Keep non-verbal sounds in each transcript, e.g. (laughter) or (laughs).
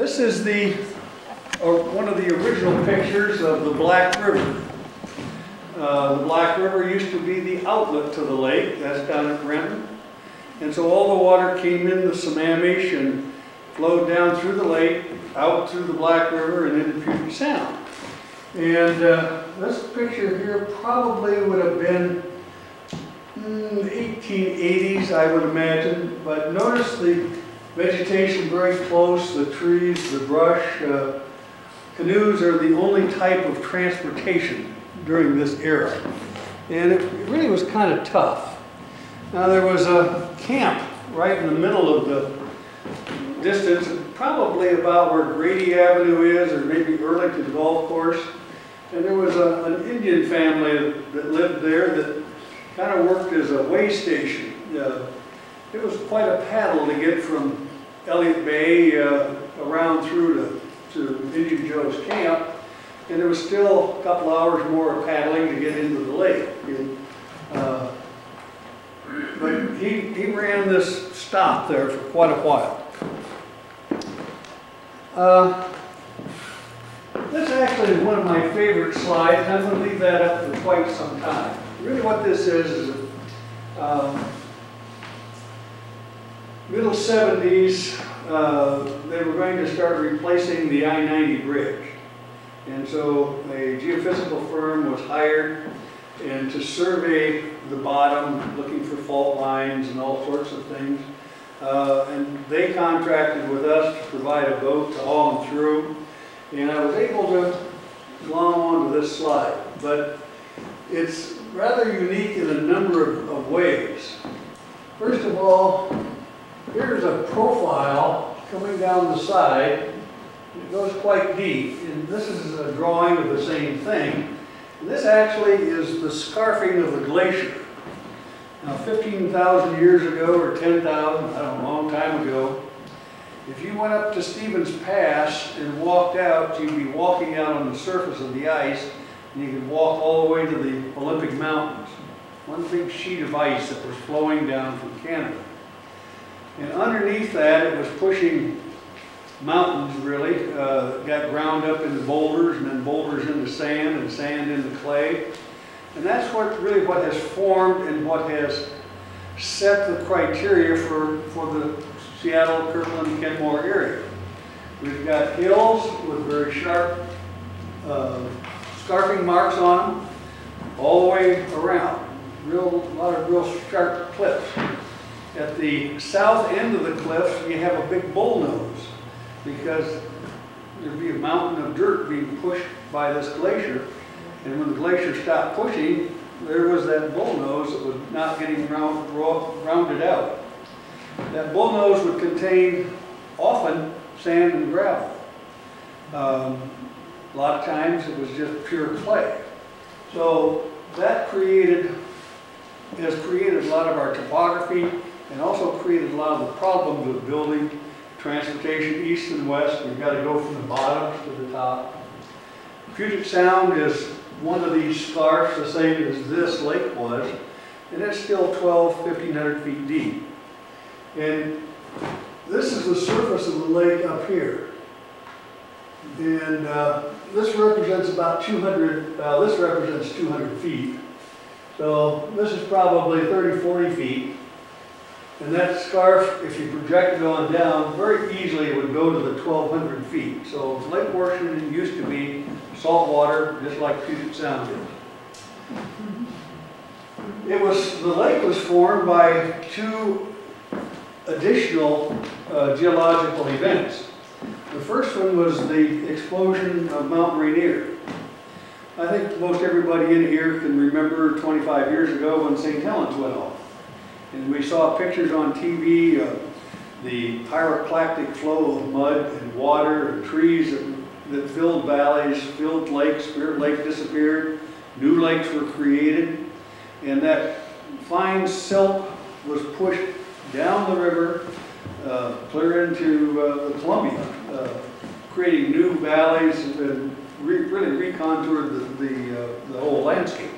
This is the, one of the original pictures of the Black River. Uh, the Black River used to be the outlet to the lake, that's down at Renton. And so all the water came in the Sammamish and flowed down through the lake, out through the Black River and into Puget Sound. And uh, this picture here probably would have been mm, 1880s, I would imagine. But notice the vegetation very close, the trees, the brush. Uh, canoes are the only type of transportation during this era. And it really was kind of tough. Now there was a camp right in the middle of the distance, probably about where Grady Avenue is, or maybe Earlington Golf Course. And there was a, an Indian family that lived there that kind of worked as a way station. Uh, it was quite a paddle to get from Elliott Bay uh, around through to, to Indian Joe's camp. And there was still a couple hours more of paddling to get into the lake. And, uh, but he, he ran this stop there for quite a while. Uh, this actually is one of my favorite slides. I'm going to leave that up for quite some time. Really what this is is um, middle 70s, uh, they were going to start replacing the I-90 bridge. And so a geophysical firm was hired and to survey the bottom, looking for fault lines and all sorts of things. Uh, and they contracted with us to provide a boat to haul them through. And I was able to glom onto this slide, but it's rather unique in a number of, of ways. First of all, here's a profile coming down the side. It goes quite deep, and this is a drawing of the same thing. And this actually is the scarfing of the glacier. Now, 15,000 years ago, or 10,000, I don't know, a long time ago, if you went up to Stevens Pass and walked out, you'd be walking out on the surface of the ice, and you could walk all the way to the Olympic Mountains. One big sheet of ice that was flowing down from Canada. And underneath that, it was pushing mountains, really. Uh, got ground up into boulders, and then boulders into sand, and sand into clay. And that's what really what has formed and what has set the criteria for, for the Seattle, Kirkland, Kenmore area. We've got hills with very sharp uh, scarping marks on them all the way around. Real, a lot of real sharp cliffs. At the south end of the cliffs, you have a big bullnose because there'd be a mountain of dirt being pushed by this glacier. And when the glacier stopped pushing, there was that bullnose that was not getting round, rounded out. That bullnose would contain often sand and gravel. Um, a lot of times it was just pure clay. So that created, has created a lot of our topography and also created a lot of the problems of building transportation east and west. You've got to go from the bottom to the top. Puget Sound is one of these scarps, the same as this lake was, and it's still 12, 1,500 feet deep. And this is the surface of the lake up here. And uh, this represents about 200, uh, this represents 200 feet. So this is probably 30, 40 feet. And that scarf, if you project it on down, very easily would go to the 1,200 feet. So Lake Washington used to be salt water, just like Puget Sound is. It was, the lake was formed by two additional uh, geological events. The first one was the explosion of Mount Rainier. I think most everybody in here can remember 25 years ago when St. Helens went off. And we saw pictures on TV of the pyroclastic flow of mud and water and trees that, that filled valleys, filled lakes, Spirit Lake disappeared, new lakes were created, and that fine silt was pushed down the river, uh, clear into uh, the Columbia, uh, creating new valleys and re really recontoured the, the, uh, the whole landscape.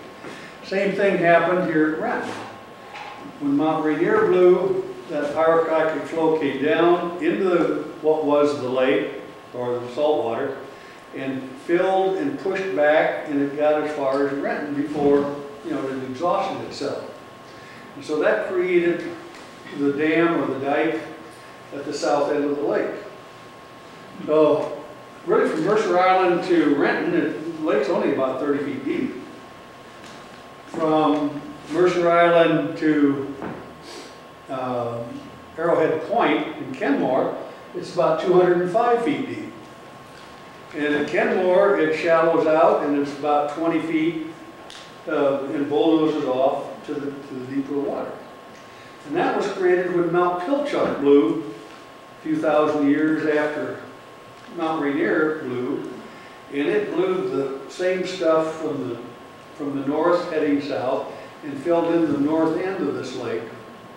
Same thing happened here at Renton. When Mount Rainier blew, that pyroclastic flow came down into the, what was the lake, or the salt water, and filled and pushed back, and it got as far as Renton before, you know, it exhausted itself. And so that created the dam or the dike at the south end of the lake. So, really from Mercer Island to Renton, the lake's only about 30 feet deep. From Mercer Island to um, Arrowhead Point in Kenmore, it's about 205 feet deep. And at Kenmore, it shallows out and it's about 20 feet uh, and bulldozes off to the, to the deeper water. And that was created when Mount Pilchuck blew a few thousand years after Mount Rainier blew. And it blew the same stuff from the, from the north heading south and filled in the north end of this lake,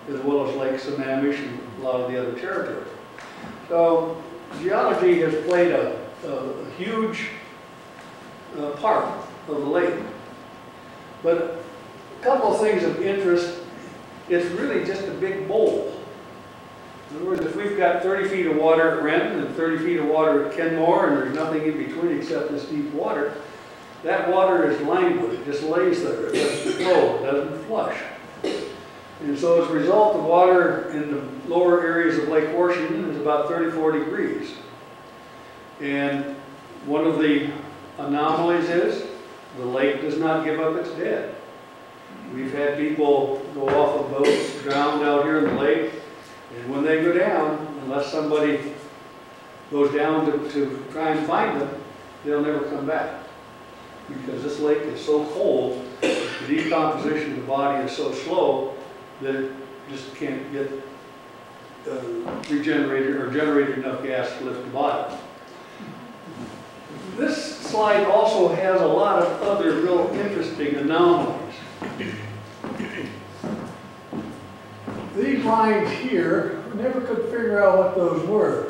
as well as Lake Sammamish and a lot of the other territory. So geology has played a, a, a huge uh, part of the lake. But a couple of things of interest, it's really just a big bowl. In other words, if we've got 30 feet of water at Renton and 30 feet of water at Kenmore, and there's nothing in between except this deep water, that water is languid, it just lays there, it doesn't flow, it doesn't flush. And so as a result, the water in the lower areas of Lake Washington is about 34 degrees. And one of the anomalies is the lake does not give up its dead. We've had people go off of boats, drowned out here in the lake, and when they go down, unless somebody goes down to, to try and find them, they'll never come back. Because this lake is so cold, the decomposition of the body is so slow that it just can't get uh, regenerated or generated enough gas to lift the body. This slide also has a lot of other real interesting anomalies. These lines here, we never could figure out what those were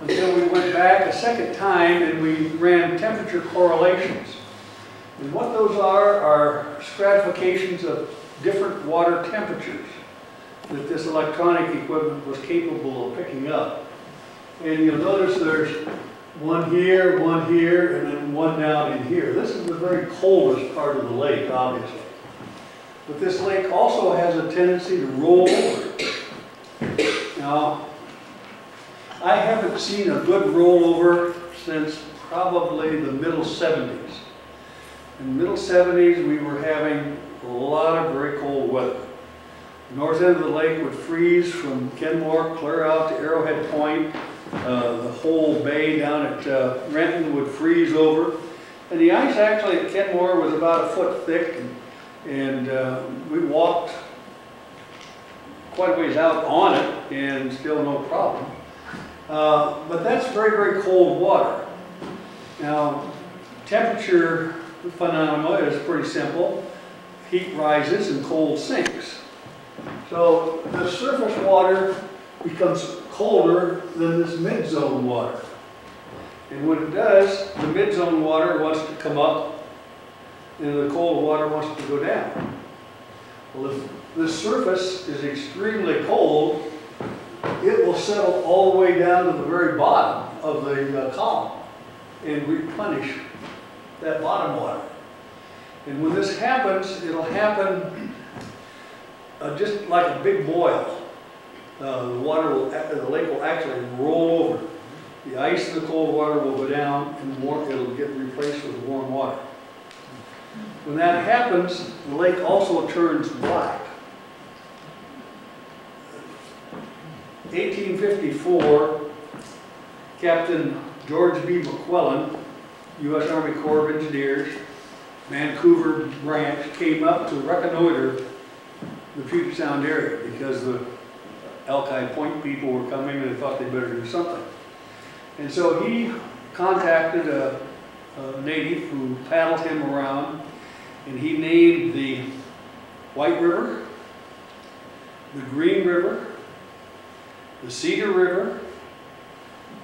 until we went back a second time and we ran temperature correlations. And what those are, are stratifications of different water temperatures that this electronic equipment was capable of picking up. And you'll notice there's one here, one here, and then one down in here. This is the very coldest part of the lake, obviously. But this lake also has a tendency to roll over. Now, I haven't seen a good rollover since probably the middle 70s. In the middle 70s, we were having a lot of very cold weather. The north end of the lake would freeze from Kenmore clear out to Arrowhead Point. Uh, the whole bay down at uh, Renton would freeze over. And the ice actually at Kenmore was about a foot thick. And, and uh, we walked quite a ways out on it and still no problem. Uh, but that's very, very cold water. Now, temperature phenomena is pretty simple. Heat rises and cold sinks. So the surface water becomes colder than this mid-zone water. And when it does, the mid-zone water wants to come up and the cold water wants to go down. Well, if this surface is extremely cold, it will settle all the way down to the very bottom of the uh, column and replenish that bottom water. And when this happens, it'll happen uh, just like a big boil. Uh, the water will, the lake will actually roll over. The ice and the cold water will go down and warm, it'll get replaced with warm water. When that happens, the lake also turns black. 1854, Captain George B. McClellan, U.S. Army Corps of Engineers, Vancouver branch, came up to reconnoiter the Puget Sound area because the Alki Point people were coming and they thought they better do something. And so he contacted a, a native who paddled him around and he named the White River, the Green River, the Cedar River,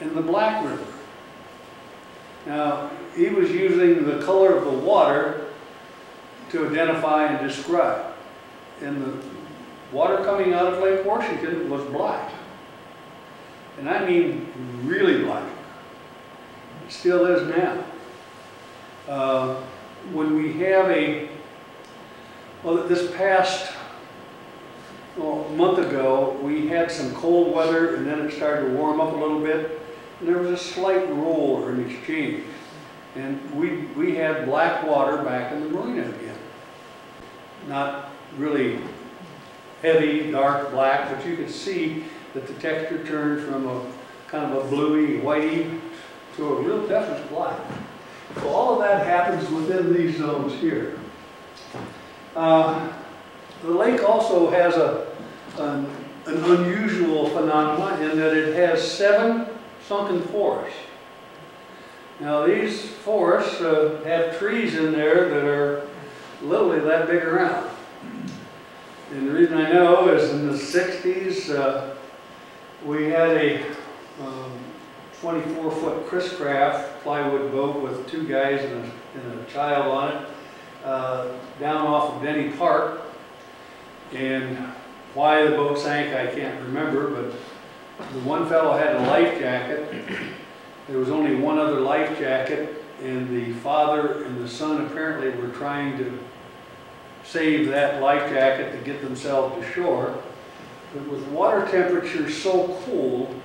and the Black River. Now, he was using the color of the water to identify and describe. And the water coming out of Lake Washington was black. And I mean really black. It still is now. Uh, When we have a, well, this past, well, a month ago, we had some cold weather and then it started to warm up a little bit. And there was a slight roll or an exchange. And we, we had black water back in the marina again. Not really heavy, dark black, but you could see that the texture turned from a kind of a bluey, whitey to a real definite black. So all of that happens within these zones here. Uh, The lake also has a, an an unusual phenomenon in that it has seven sunken forests. Now these forests uh, have trees in there that are literally that big around. And the reason I know is in the 60s, uh, we had a um, 24-foot Chris Craft plywood boat with two guys and a, and a child on it uh, down off of Denny Park. And why the boat sank, I can't remember, but the one fellow had a life jacket. There was only one other life jacket, and the father and the son apparently were trying to save that life jacket to get themselves to shore. But with water temperature so cold,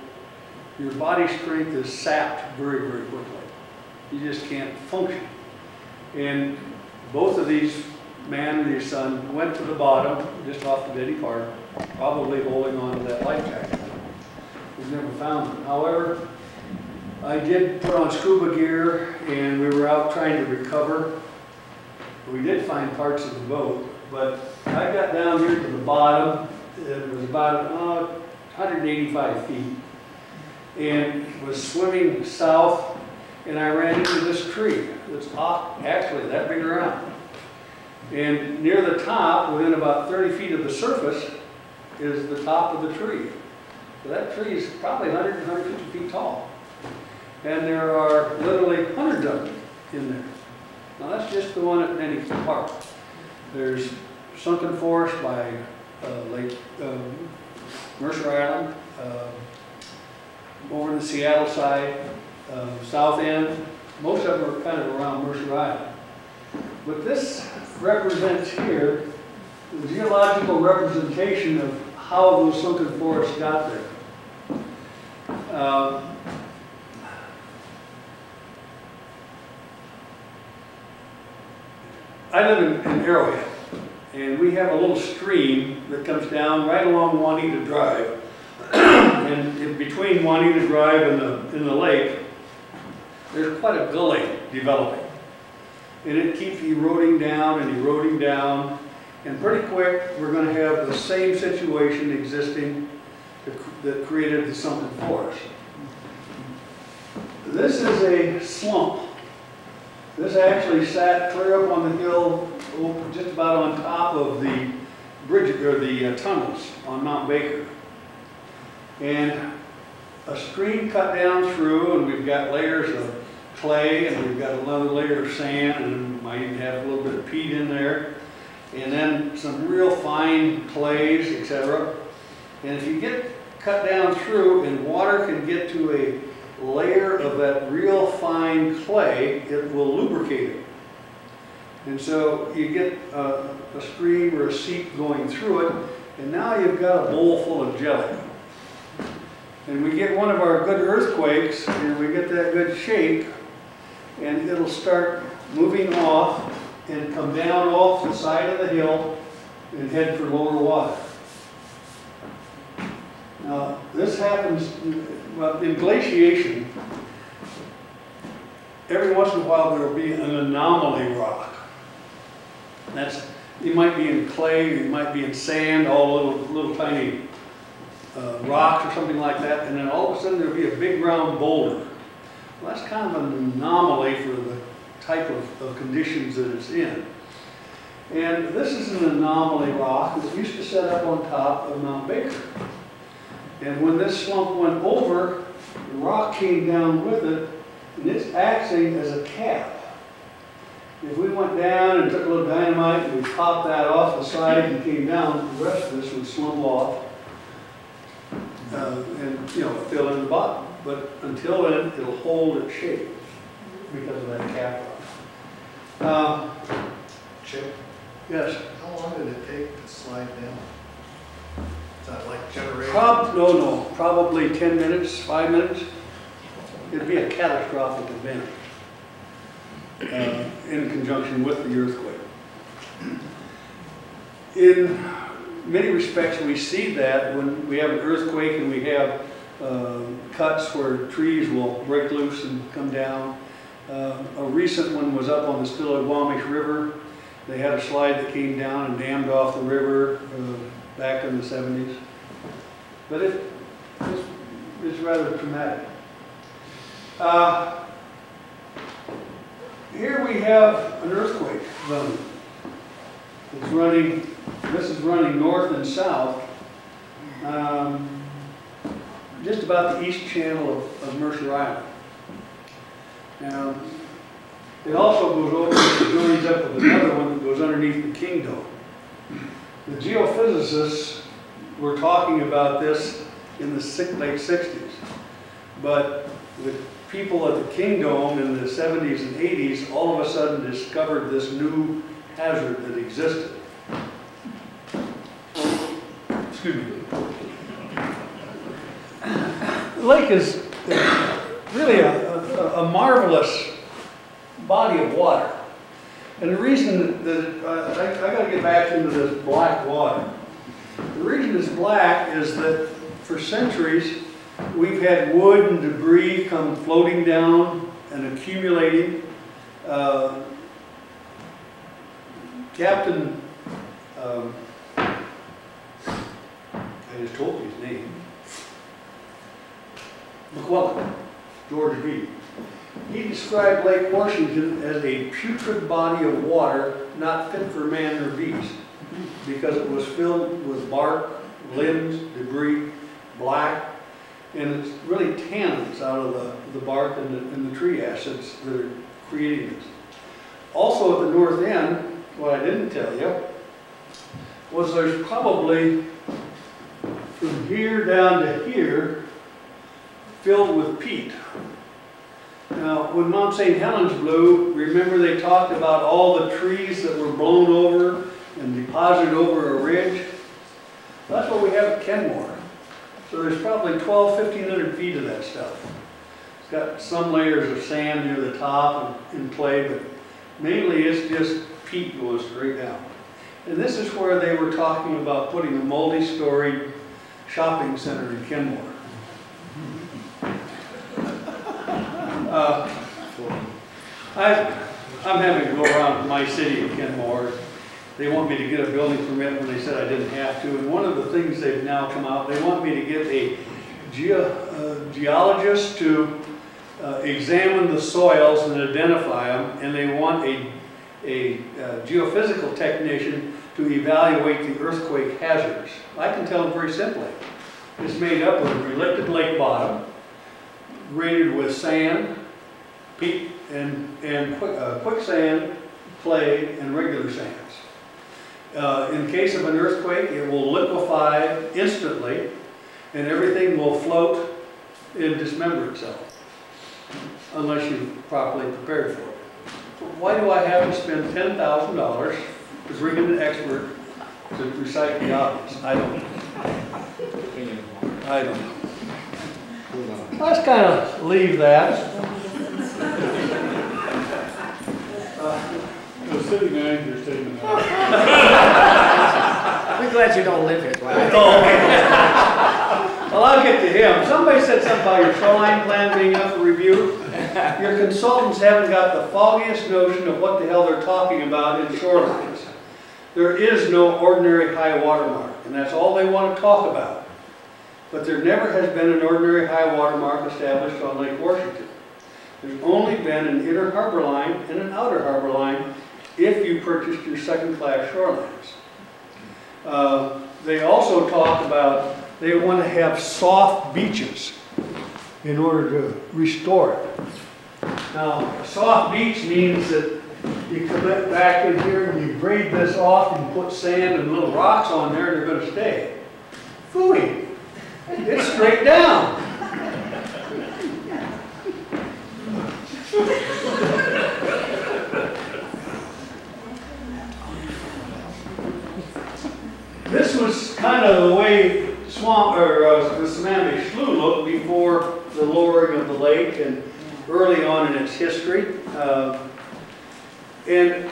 your body strength is sapped very, very quickly. You just can't function. And both of these, man and his son, went to the bottom, just off the Denny Park, probably holding on to that life jacket. We've never found. However, I did put on scuba gear and we were out trying to recover. We did find parts of the boat, but I got down here to the bottom. It was about uh, 185 feet and was swimming south and I ran into this tree that's off, actually that big around. And near the top, within about 30 feet of the surface, is the top of the tree. So that tree is probably 100, 150 feet tall. And there are literally hundreds of them in there. Now that's just the one at Denny Park. There's Sunken Forest by uh, Lake um, Mercer Island, uh, over the Seattle side, uh, south end. Most of them are kind of around Mercer Island. But this represents here the geological representation of how those sunken forests got there. Uh, I live in, in Arrowhead, and we have a little stream that comes down right along Juanita Drive. (clears throat) and between Juanita Drive and the, and the lake, there's quite a gully developing. And it keeps eroding down and eroding down. And pretty quick, we're going to have the same situation existing that, created the sunken forest. This is a slump. This actually sat clear up on the hill, oh, just about on top of the bridge, or the uh, tunnels on Mount Baker. And a stream cut down through, and we've got layers of clay, and we've got another layer of sand, and might even have a little bit of peat in there, and then some real fine clays, etc. And if you get cut down through, and water can get to a layer of that real fine clay, it will lubricate it. And so you get a, a stream or a seep going through it, and now you've got a bowl full of jelly. And we get one of our good earthquakes, and we get that good shake, and it'll start moving off and come down off the side of the hill and head for lower water. Now, this happens, well, in glaciation, every once in a while there will be an anomaly rock. That's, you might be in clay, you might be in sand, all little, little tiny uh, rocks or something like that, and then all of a sudden there'll be a big round boulder. Well, that's kind of an anomaly for the type of, of conditions that it's in. And this is an anomaly rock that used to set up on top of Mount Baker. And when this slump went over, the rock came down with it, and it's acting as a cap. If we went down and took a little dynamite and we popped that off the side and came down, the rest of this would slump off uh, and, you know, fill in the bottom. But until then, it'll hold its shape. because of that cap rock. Uh, Chip, Yes, how long did it take to slide down? Is that like generator? prob, no, no, probably 10 minutes, five minutes. It'd be a catastrophic event uh, in conjunction with the earthquake. In many respects, we see that when we have an earthquake and we have uh, cuts where trees will break loose and come down. Uh, A recent one was up on the Stillaguamish River. They had a slide that came down and dammed off the river uh, back in the 70s. But it, it's, it's rather traumatic. Uh, Here we have an earthquake zone. It's running, this is running north and south, um, just about the east channel of, of Mercer Island. Now, it also goes over, and joins up with another one that goes underneath the Kingdome. The geophysicists were talking about this in the late sixties. But the people at the Kingdome in the seventies and eighties all of a sudden discovered this new hazard that existed. Excuse me. The lake is really a, a- a marvelous body of water. And the reason that, uh, I, I gotta get back into this black water. The reason it's black is that for centuries, we've had wood and debris come floating down and accumulating. Uh, Captain, um, I just told you his name. McClellan, George B. He described Lake Washington as a putrid body of water not fit for man or beast because it was filled with bark, limbs, debris, black, and it's really tannins out of the, the bark and the, and the tree acids that are creating this. Also at the north end, what I didn't tell you, was there's probably from here down to here, filled with peat. Now, when Mount St. Helens blew, remember they talked about all the trees that were blown over and deposited over a ridge? That's what we have at Kenmore. So there's probably 12, 1500 feet of that stuff. It's got some layers of sand near the top and, and clay, but mainly it's just peat going straight down. And this is where they were talking about putting a multi-story shopping center in Kenmore. Uh, I, I'm having to go around my city of Kenmore. They want me to get a building permit when they said I didn't have to. And one of the things they've now come out, they want me to get a geo, uh, geologist to uh, examine the soils and identify them. And they want a, a uh, geophysical technician to evaluate the earthquake hazards. I can tell them very simply. It's made up of a relicted lake bottom, graded with sand, peat, and, and quick- uh, quicksand, clay, and regular sands. Uh, In case of an earthquake, it will liquefy instantly, and everything will float and dismember itself, unless you properly prepared for it. Why do I have to spend ten thousand dollars to bring in an expert to recite the obvious? I don't know. I don't know. Let's kind of leave that. The city manager's taking that. We're glad you don't live here, Dwight. (laughs) Oh. Well, I'll get to him. Somebody said something about your shoreline plan being up for review. Your consultants haven't got the foggiest notion of what the hell they're talking about in shorelines. There is no ordinary high water mark, and that's all they want to talk about. But there never has been an ordinary high water mark established on Lake Washington. There's only been an inner harbor line and an outer harbor line if you purchased your second-class shorelines. Uh, They also talk about, they want to have soft beaches in order to restore it. Now, soft beach means that you come back in here and you grade this off and put sand and little rocks on there and they're gonna stay. Phooey, it's straight down. Of the way swamp, or uh, the Sammamish Slough looked before the lowering of the lake and early on in its history. Uh, And,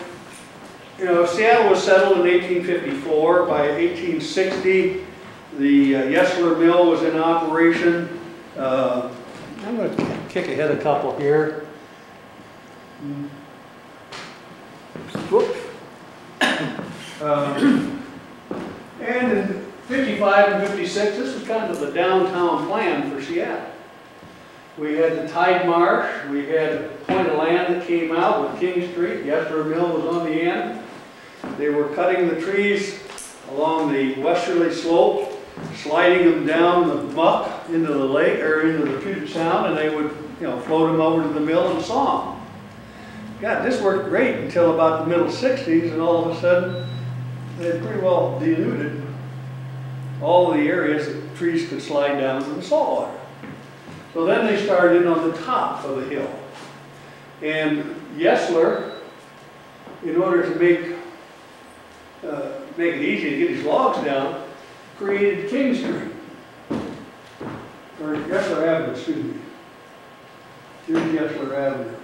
you know, Seattle was settled in 1854. By 1860, the uh, Yesler Mill was in operation. Uh, I'm going to kick ahead a couple here. Whoops. Um, And in 55 and 56, this was kind of the downtown plan for Seattle. We had the Tide Marsh, we had a point of land that came out with King Street, Yesler Mill was on the end. They were cutting the trees along the westerly slope, sliding them down the muck into the lake, or into the Puget Sound, and they would, you know, float them over to the mill and saw them. God, this worked great until about the middle 60s, and all of a sudden, they pretty well denuded all the areas that trees could slide down to the saltwater. So then they started in on the top of the hill. And Yesler, in order to make, uh, make it easy to get his logs down, created King Street. Or Yesler Avenue, excuse me. Here's Yesler Avenue.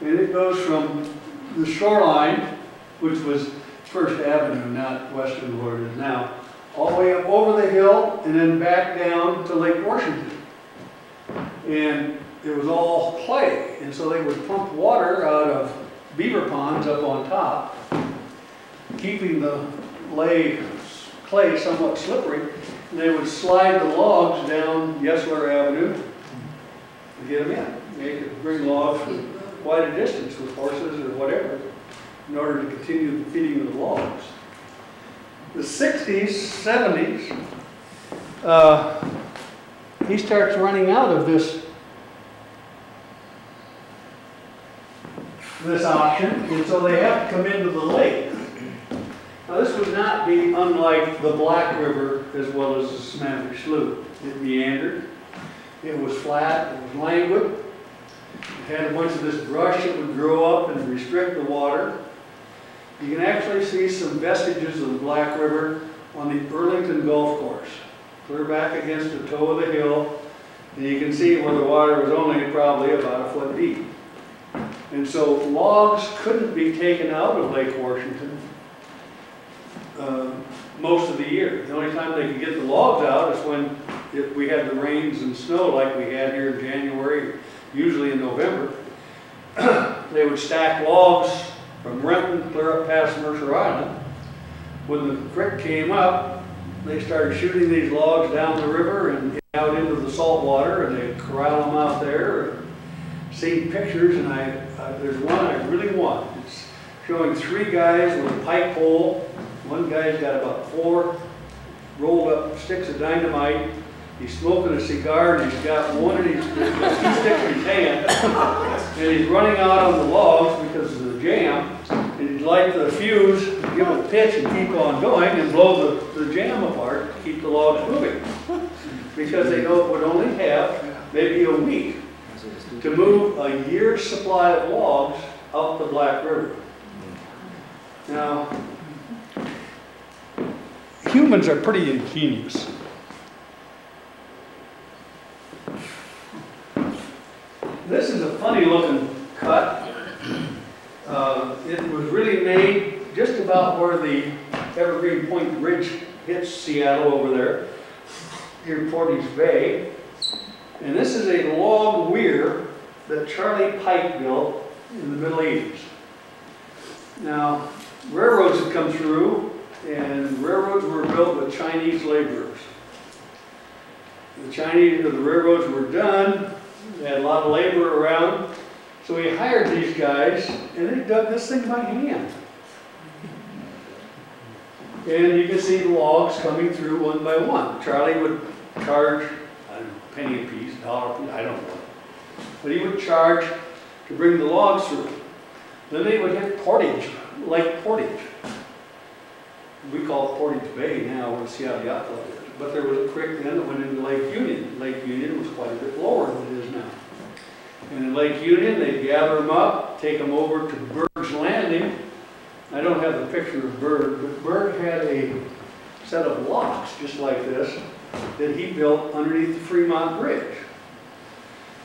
And it goes from the shoreline, which was First Avenue, not western where is now, all the way up over the hill and then back down to Lake Washington. And it was all clay, and so they would pump water out of beaver ponds up on top, keeping the lay clay somewhat slippery. And they would slide the logs down Yesler Avenue to get them in. They could bring logs from quite a distance with horses or whatever in order to continue the feeding of the logs. The 60s, 70s, uh, he starts running out of this this option, and so they have to come into the lake. Now, this would not be unlike the Black River as well as the Sammamish Slough. It meandered, it was flat, it was languid, it had a bunch of this brush that would grow up and restrict the water. You can actually see some vestiges of the Black River on the Earlington Golf Course. Clear back against the toe of the hill, and you can see where the water was only probably about a foot deep. And so logs couldn't be taken out of Lake Washington uh, most of the year. The only time they could get the logs out is when if we had the rains and snow like we had here in January, usually in November. (clears throat) They would stack logs from Renton clear up past Mercer Island. When the creek came up, they started shooting these logs down the river and out into the salt water, and they'd corral them out there. Seen pictures, and I, there's one I really want. It's showing three guys with a pipe pole. One guy's got about four rolled up sticks of dynamite. He's smoking a cigar, and he's got one of these, (laughs) two sticks in his hand. And he's running out on the logs because of the jam. Light the fuse, give it a pitch and keep on going and blow the, the jam apart to keep the logs moving. (laughs) Because they know it would only have maybe a week to move a year's supply of logs up the Black River. Now, humans are pretty ingenious. This is a funny looking cut. Uh, It was really made just about where the Evergreen Point Bridge hits Seattle over there, near Portage Bay. And this is a log weir that Charlie Pike built in the Middle Ages. Now, railroads had come through, and railroads were built with Chinese laborers. The Chinese, the railroads were done, they had a lot of labor around, so he hired these guys, and they dug this thing by hand. And you can see the logs coming through one by one. Charlie would charge, a penny a piece, dollar a piece, I don't know. But he would charge to bring the logs through. Then they would hit Portage, Lake Portage. We call it Portage Bay now, where Seattle Club is. But there was a creek then that went into Lake Union. Lake Union was quite a bit lower than it is now. And in Lake Union, they'd gather them up, take them over to Berg's Landing. I don't have the picture of Berg, but Berg had a set of locks, just like this, that he built underneath the Fremont Bridge.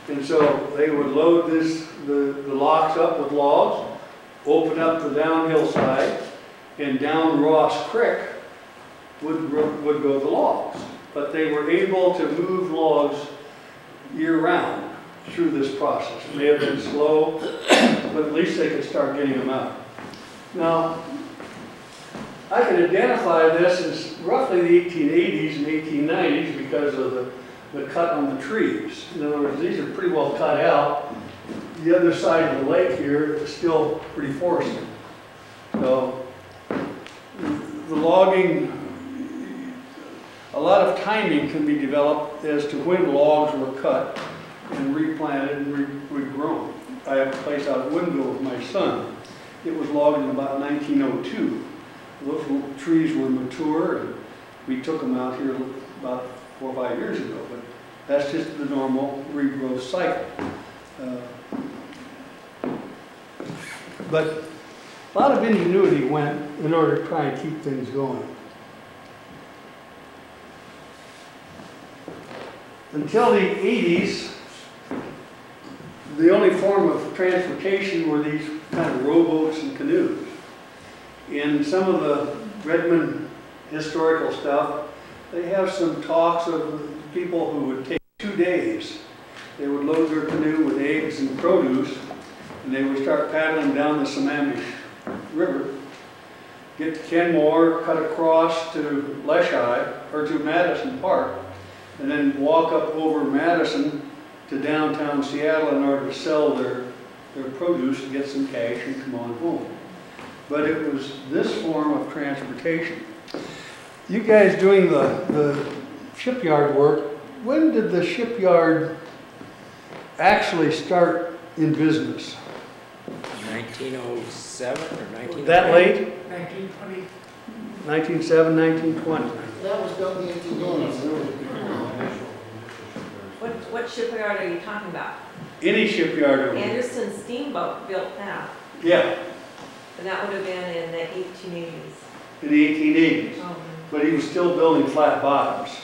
And so they would load this, the, the locks up with logs, open up the downhill side, and down Ross Creek would, would go the logs. But they were able to move logs year-round through this process. It may have been slow, but at least they could start getting them out. Now, I can identify this as roughly the 1880s and 1890s because of the, the cut on the trees. In other words, these are pretty well cut out. The other side of the lake here is still pretty forested. So, the logging, a lot of timing can be developed as to when logs were cut and replanted and re- regrown. I have a place out at Woodville with my son. It was logged in about 1902. Those trees were mature and we took them out here about four or five years ago. But that's just the normal regrowth cycle. Uh, But a lot of ingenuity went in order to try and keep things going. Until the 80s, the only form of transportation were these kind of rowboats and canoes. In some of the Redmond historical stuff, they have some talks of people who would take two days. They would load their canoe with eggs and produce, and they would start paddling down the Sammamish River, get to Kenmore, cut across to Leschi, or to Madison Park, and then walk up over Madison to downtown Seattle in order to sell their, their produce and get some cash and come on home. But it was this form of transportation. You guys doing the, the shipyard work, when did the shipyard actually start in business? 1907 or 19? That late? 1920, 1907, 1920? that was built in the eighteen eighties. What, what shipyard are you talking about? Any shipyard over here? Anderson Steamboat built that, Yeah, and that would have been in the eighteen eighties. in the 1880s. Oh, But he was still building flat bottoms.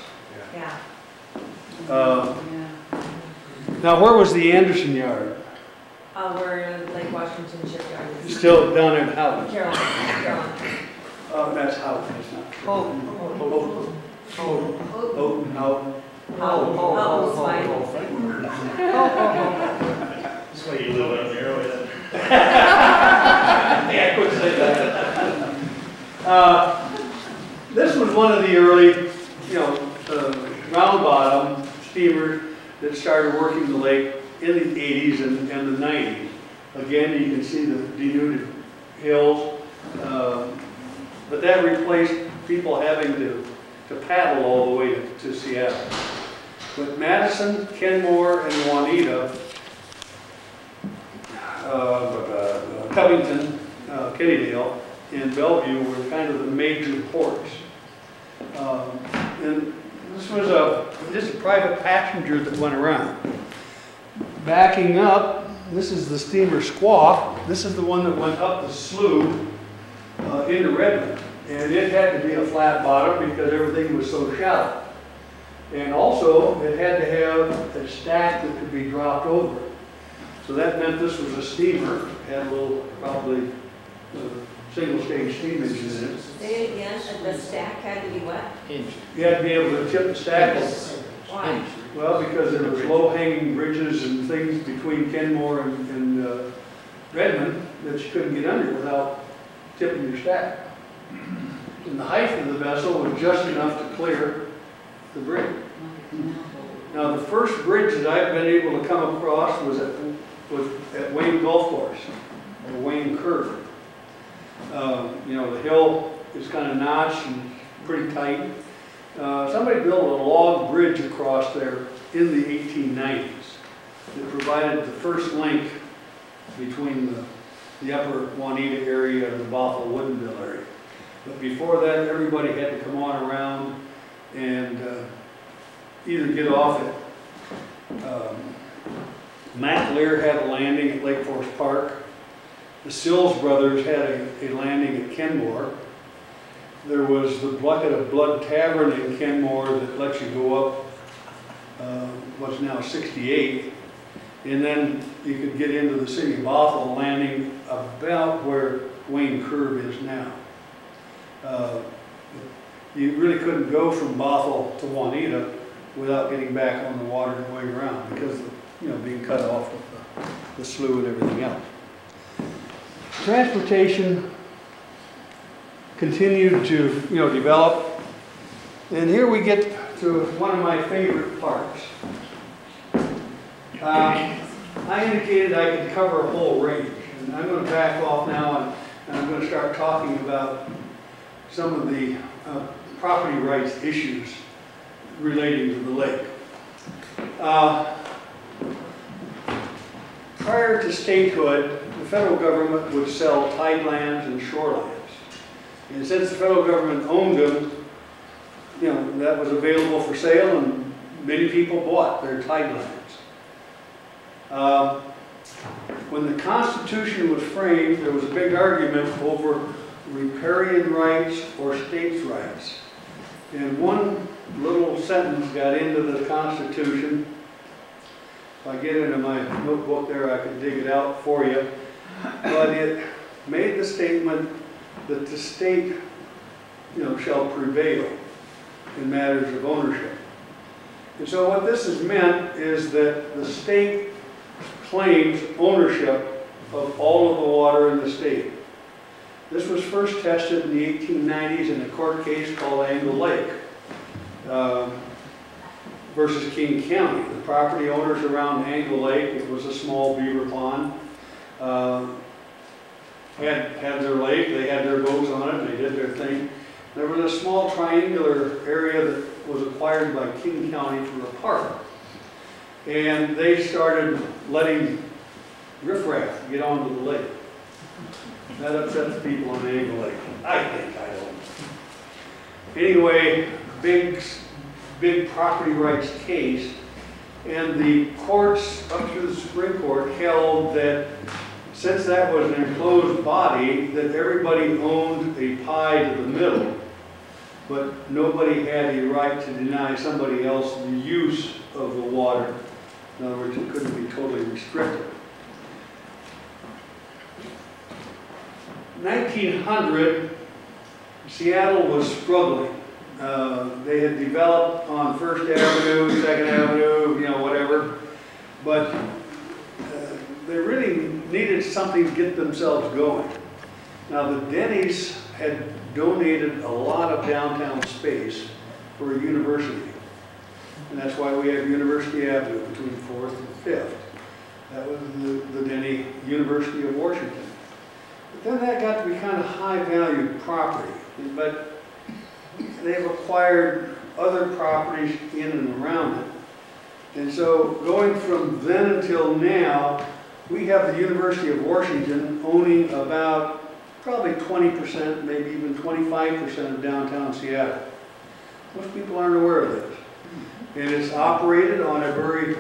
yeah. Uh, Now, where was the Anderson yard? Uh, we're in Lake Washington shipyard. Still down in Howland? Carillon, Carillon. Oh, that's Howland, that's not. Houghton. Houghton, Houghton. Oh, oh, it's fine. That's why you live up there with (laughs) Yeah, I couldn't say that. Uh, This was one of the early, you know, uh, round bottom steamers that started working the lake in the eighties and, and the nineties. Again, you can see the denuded hills, uh, but that replaced people having to, to paddle all the way to to Seattle. But Madison, Kenmore, and Juanita uh, uh, Covington, uh, and Bellevue were kind of the major ports. Um, And this was a, just a private passenger that went around. Backing up, this is the steamer Squaw. This is the one that went up the slough uh, into Redmond. And it had to be a flat bottom because everything was so shallow. And also, it had to have a stack that could be dropped over. So that meant this was a steamer, had a little, probably, uh, single-stage steam engine in it. Say it again, uh, the stack had to be what? You had to be able to tip the stack over. Why? Well, because there was low-hanging bridges and things between Kenmore and, and uh, Redmond that you couldn't get under without tipping your stack. And the height of the vessel was just enough to clear the bridge. Now, the first bridge that I've been able to come across was at, was at Wayne Golf Course, or Wayne Curve. Um, You know, the hill is kind of notched and pretty tight. Uh, Somebody built a log bridge across there in the 1890s that provided the first link between the, the upper Juanita area and the Bothell Woodinville area. But before that, everybody had to come on around and uh, either get off at, um, Matt Lear had a landing at Lake Forest Park. The Sills brothers had a, a landing at Kenmore. there was the Bucket of Blood Tavern in Kenmore that lets you go up, uh, what's now 68. And then you could get into the city of Bothell, landing about where Wayne Curve is now. Uh, You really couldn't go from Bothell to Juanita without getting back on the water and going around because, of, you know, being cut off with the- the slough and everything else. Transportation continued to, you know, develop. And here we get to one of my favorite parts. Uh, I indicated I could cover a whole range, and I'm gonna back off now and, and I'm gonna start talking about some of the, uh, property rights issues relating to the lake. Uh, Prior to statehood, the federal government would sell tidelands and shorelands. And since the federal government owned them, you know, that was available for sale and many people bought their tidelands. Uh, When the Constitution was framed, there was a big argument over riparian rights or states' rights. And one little sentence got into the Constitution. If I get into my notebook there, I can dig it out for you. But it made the statement that the state, you know, shall prevail in matters of ownership. And so what this has meant is that the state claims ownership of all of the water in the state. This was first tested in the 1890s in a court case called Angle Lake um, versus King County. The property owners around Angle Lake, it was a small beaver pond, uh, had, had their lake, they had their boats on it, they did their thing. There was a small triangular area that was acquired by King County for a park. And they started letting riffraff get onto the lake. That upsets people on Angle Lake. I think, I don't. Anyway, big, big property rights case. And the courts, up to the Supreme Court, held that since that was an enclosed body, that everybody owned a pie to the middle. But nobody had a right to deny somebody else the use of the water. In other words, it couldn't be totally restricted. 1900, Seattle was struggling. Uh, They had developed on First Avenue, Second Avenue, you know, whatever. But uh, they really needed something to get themselves going. Now, the Denny's had donated a lot of downtown space for a university. And that's why we have University Avenue between Fourth and Fifth. That was the, the Denny University of Washington. But then that got to be kind of high-valued property. But they've acquired other properties in and around it. And so going from then until now, we have the University of Washington owning about probably 20%, maybe even 25% of downtown Seattle. Most people aren't aware of this. And it's operated on a very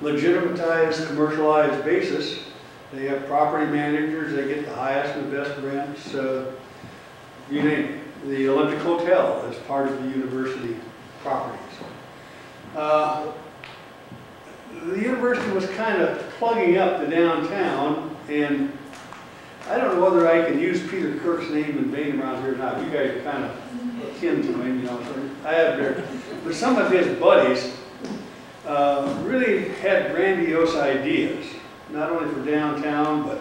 legitimatized, commercialized basis. They have property managers, they get the highest and best rents, uh, you name it. The Olympic Hotel as part of the university properties. Uh, The university was kind of plugging up the downtown, and I don't know whether I can use Peter Kirk's name in vain around here or not. You guys are kind of akin to him, you know, I have there. But some of his buddies uh, really had grandiose ideas, not only for downtown, but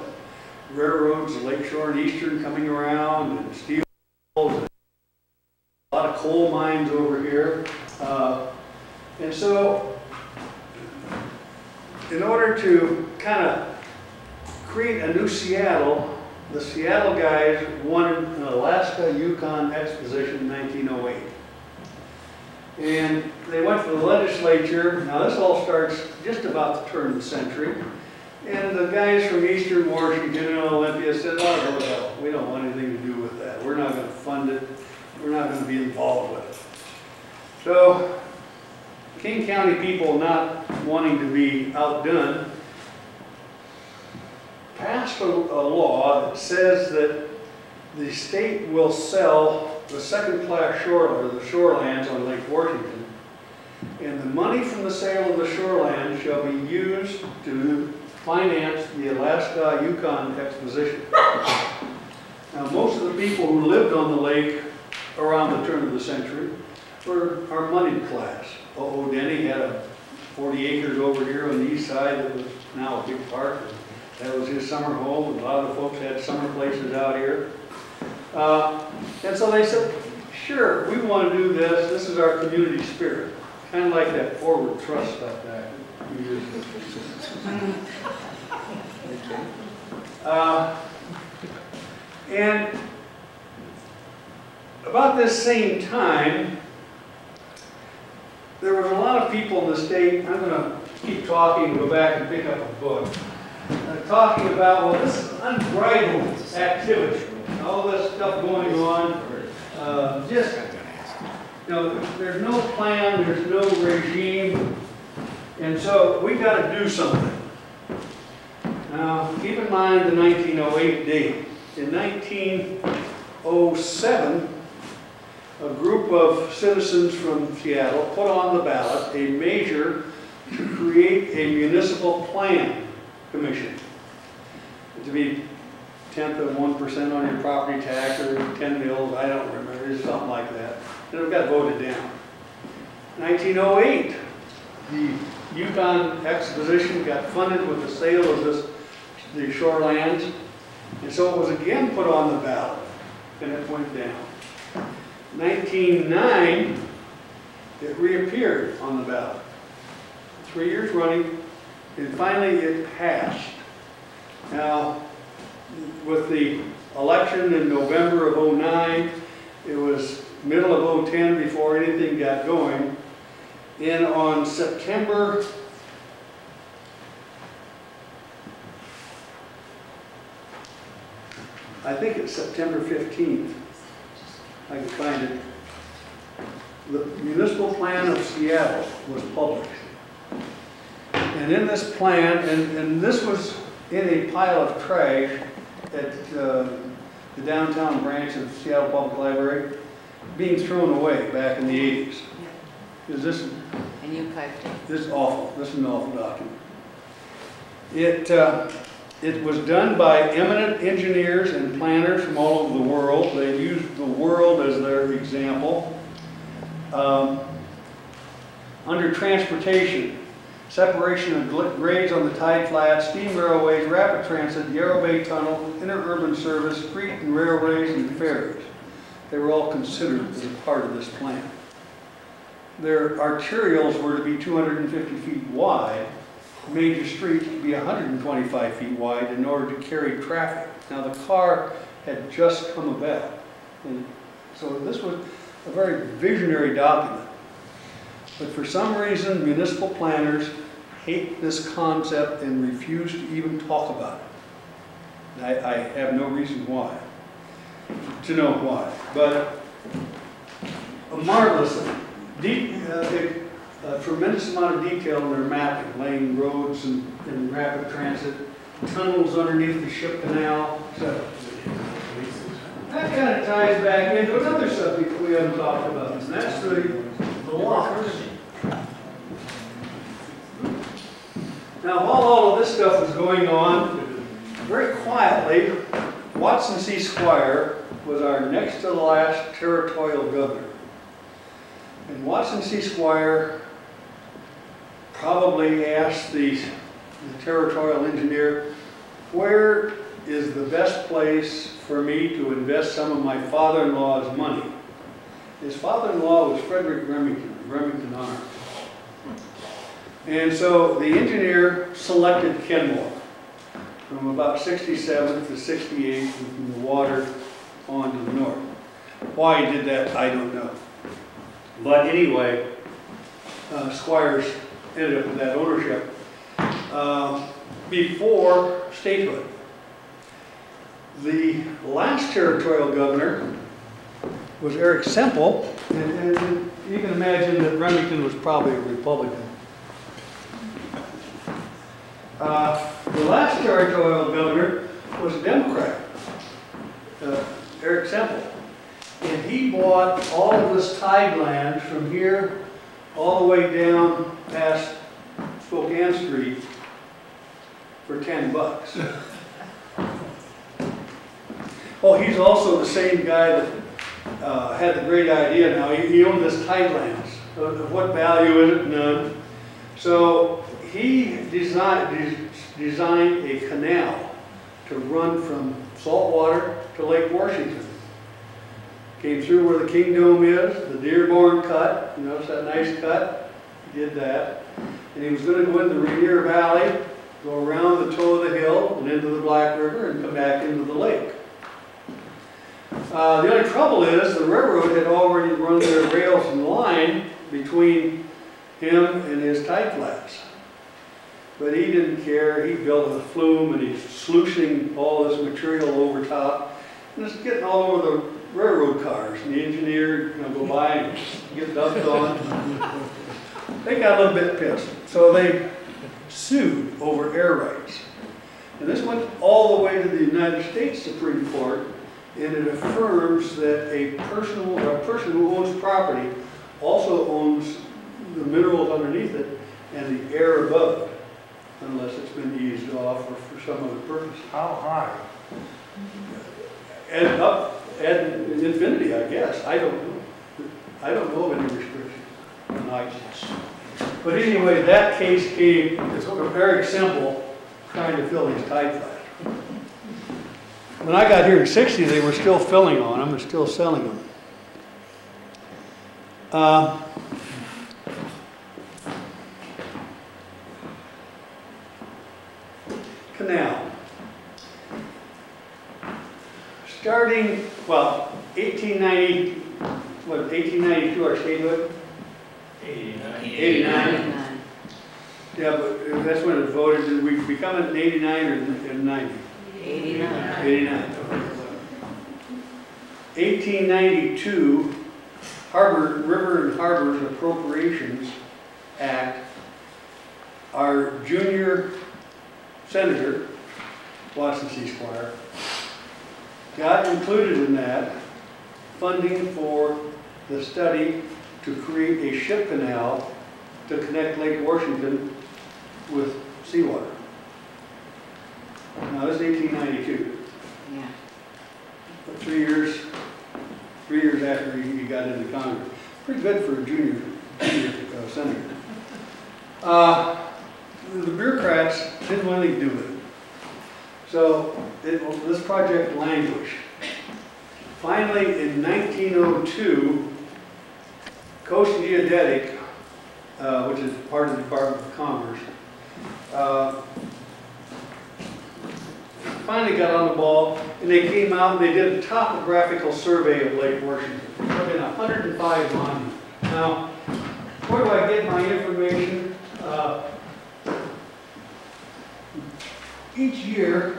railroads, Lakeshore and Eastern coming around, and steel and coal mines over here. Uh, And so, in order to kind of create a new Seattle, the Seattle guys won an Alaska Yukon exposition in 1908. And they went to the legislature, now this all starts just about the turn of the century. And the guys from Eastern Washington and Olympia said, oh, no, we don't want anything to do with that. We're not gonna fund it, we're not gonna be involved with it. So, King County people not wanting to be outdone, passed a, a law that says that the state will sell the second-class shore, or the shorelands on Lake Washington. And the money from the sale of the shoreland shall be used to finance the Alaska Yukon Exposition. Now, most of the people who lived on the lake around the turn of the century were our moneyed class. O. O. Denny had a 40 acres over here on the east side that was now a big park. That was his summer home, and a lot of the folks had summer places out here. Uh, And so they said, sure, we want to do this, this is our community spirit. Kind of like that Forward Thrust stuff that few. (laughs) Uh, And about this same time, there was a lot of people in the state, I'm gonna keep talking, go back and pick up a book, uh, talking about, well, this is unbridled activity, all this stuff going on, uh, just, you know, there's no plan, there's no regime, and so we've gotta do something. Now, keep in mind the 1908 date. In 1907, a group of citizens from Seattle put on the ballot a measure to create a municipal plan commission. To be tenth of one percent on your property tax or ten mills, I don't remember, it's something like that. And it got voted down. 1908, the Yukon Exposition got funded with the sale of this, the shorelands. And so it was again put on the ballot, and it went down. 1909, it reappeared on the ballot. Three years running, and finally it passed. Now, with the election in November of '09, it was middle of '10 before anything got going. And on September I think it's September 15th. I can find it. The municipal plan of Seattle was published. And in this plan, and, and this was in a pile of trash at uh, the downtown branch of Seattle Public Library, being thrown away back in the 80s. Is this, And you typed it. this is awful, this is an awful document. It, uh, it was done by eminent engineers and planners from all over the world. They used the world as their example. Um, Under transportation, separation of grades on the tide flats, steam railways, rapid transit, Yarrow Bay Tunnel, interurban service, street and railways, and ferries. They were all considered as a part of this plan. Their arterials were to be 250 feet wide, major streets to be 125 feet wide in order to carry traffic. Now, the car had just come about, and so this was a very visionary document. But for some reason, municipal planners hate this concept and refuse to even talk about it. I, I have no reason why, to know why, but a marvelous, deep, uh, a tremendous amount of detail in their mapping, laying roads and, and rapid transit, tunnels underneath the ship canal, etc. That kind of ties back into another subject we haven't talked about, and that's the, the locks. Now, while all of this stuff was going on, very quietly, Watson C. Squire was our next to the last territorial governor. And Watson C. Squire probably asked the, the territorial engineer, where is the best place for me to invest some of my father-in-law's money? His father-in-law was Frederick Remington, Remington Arms. And so the engineer selected Kenmore from about 67th to 68th and from the water on to the north. Why he did that, I don't know. But anyway, uh, Squires ended up with that ownership uh, before statehood. The last territorial governor was Eric Semple, and, and you can imagine that Remington was probably a Republican. Uh, the last territorial governor was a Democrat. Uh, Eric Semple. And he bought all of this tide land from here all the way down past Spokane Street for ten bucks. Oh, he's also the same guy that uh, had the great idea now, he he owned this tide lands. Of what value is it? None. So he designed, des- designed a canal to run from saltwater to Lake Washington. Came through where the Kingdome is, the Dearborn Cut, you notice that nice cut? Did that. And he was gonna go into the Rainier Valley, go around the toe of the hill and into the Black River and come back into the lake. Uh, the only trouble is, the railroad had already run their rails and line between him and his tide flats. But he didn't care, he built a flume and he's sluicing all this material over top. And it's getting all over the railroad cars, and the engineer, you know, go by and get dumped on. They got a little bit pissed, so they sued over air rights. And this went all the way to the United States Supreme Court, and it affirms that a personal, a person who owns property also owns the minerals underneath it and the air above it, unless it's been eased off or for some other purpose. How high? And up, and infinity, I guess, I don't know. I don't know of any restrictions But anyway, that case came, it's very simple, trying to fill these tide flats. When I got here in sixty, they were still filling on them and still selling them. Uh, Canal. Starting, well, 1890, what, 1892 our statehood? Eighty-nine. 89. Yeah, but that's when it voted, did we become in 89 or in 90? Eighty-nine. 89. 1892, Harbor, River and Harbors Appropriations Act, our junior senator, Watson C. Squire, got included in that funding for the study to create a ship canal to connect Lake Washington with seawater. Now, this is 1892. Yeah. Three years, three years after he he got into Congress. Pretty good for a junior, junior uh, senator. Uh, The bureaucrats didn't want to do it. So it, this project languished. Finally, in 1902, Coast Geodetic, uh, which is part of the Department of Commerce, uh, finally got on the ball, and they came out and they did a topographical survey of Lake Washington. In 105 monuments. Now, where do I get my information? Uh, Each year,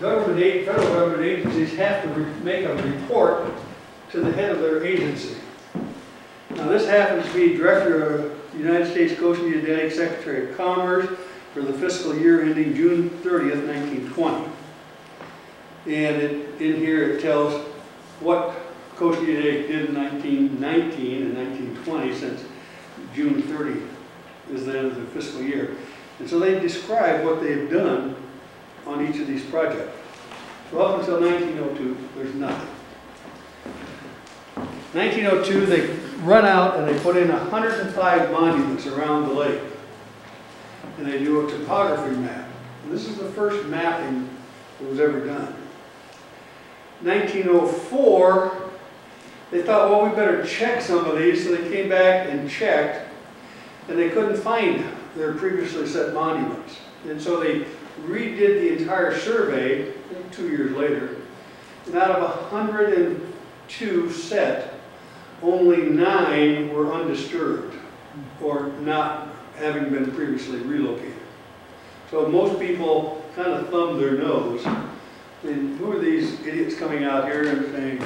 government, aid- federal government agencies have to make a report to the head of their agency. Now, this happens to be Director of the United States Coast and Geodetic Secretary of Commerce, for the fiscal year ending June 30th, 1920. And it, in here it tells what Coast and Geodetic did in 1919 and 1920 since June 30 is the end of the fiscal year. And so they describe what they've done on each of these projects. So up until 1902, there's nothing. 1902, they run out and they put in 105 monuments around the lake and they do a topography map. And this is the first mapping that was ever done. 1904, they thought, well, we better check some of these, so they came back and checked, and they couldn't find their previously set monuments. And so they redid the entire survey two years later, and out of 102 set, only nine were undisturbed or not having been previously relocated. So most people kind of thumb their nose. And who are these idiots coming out here and saying,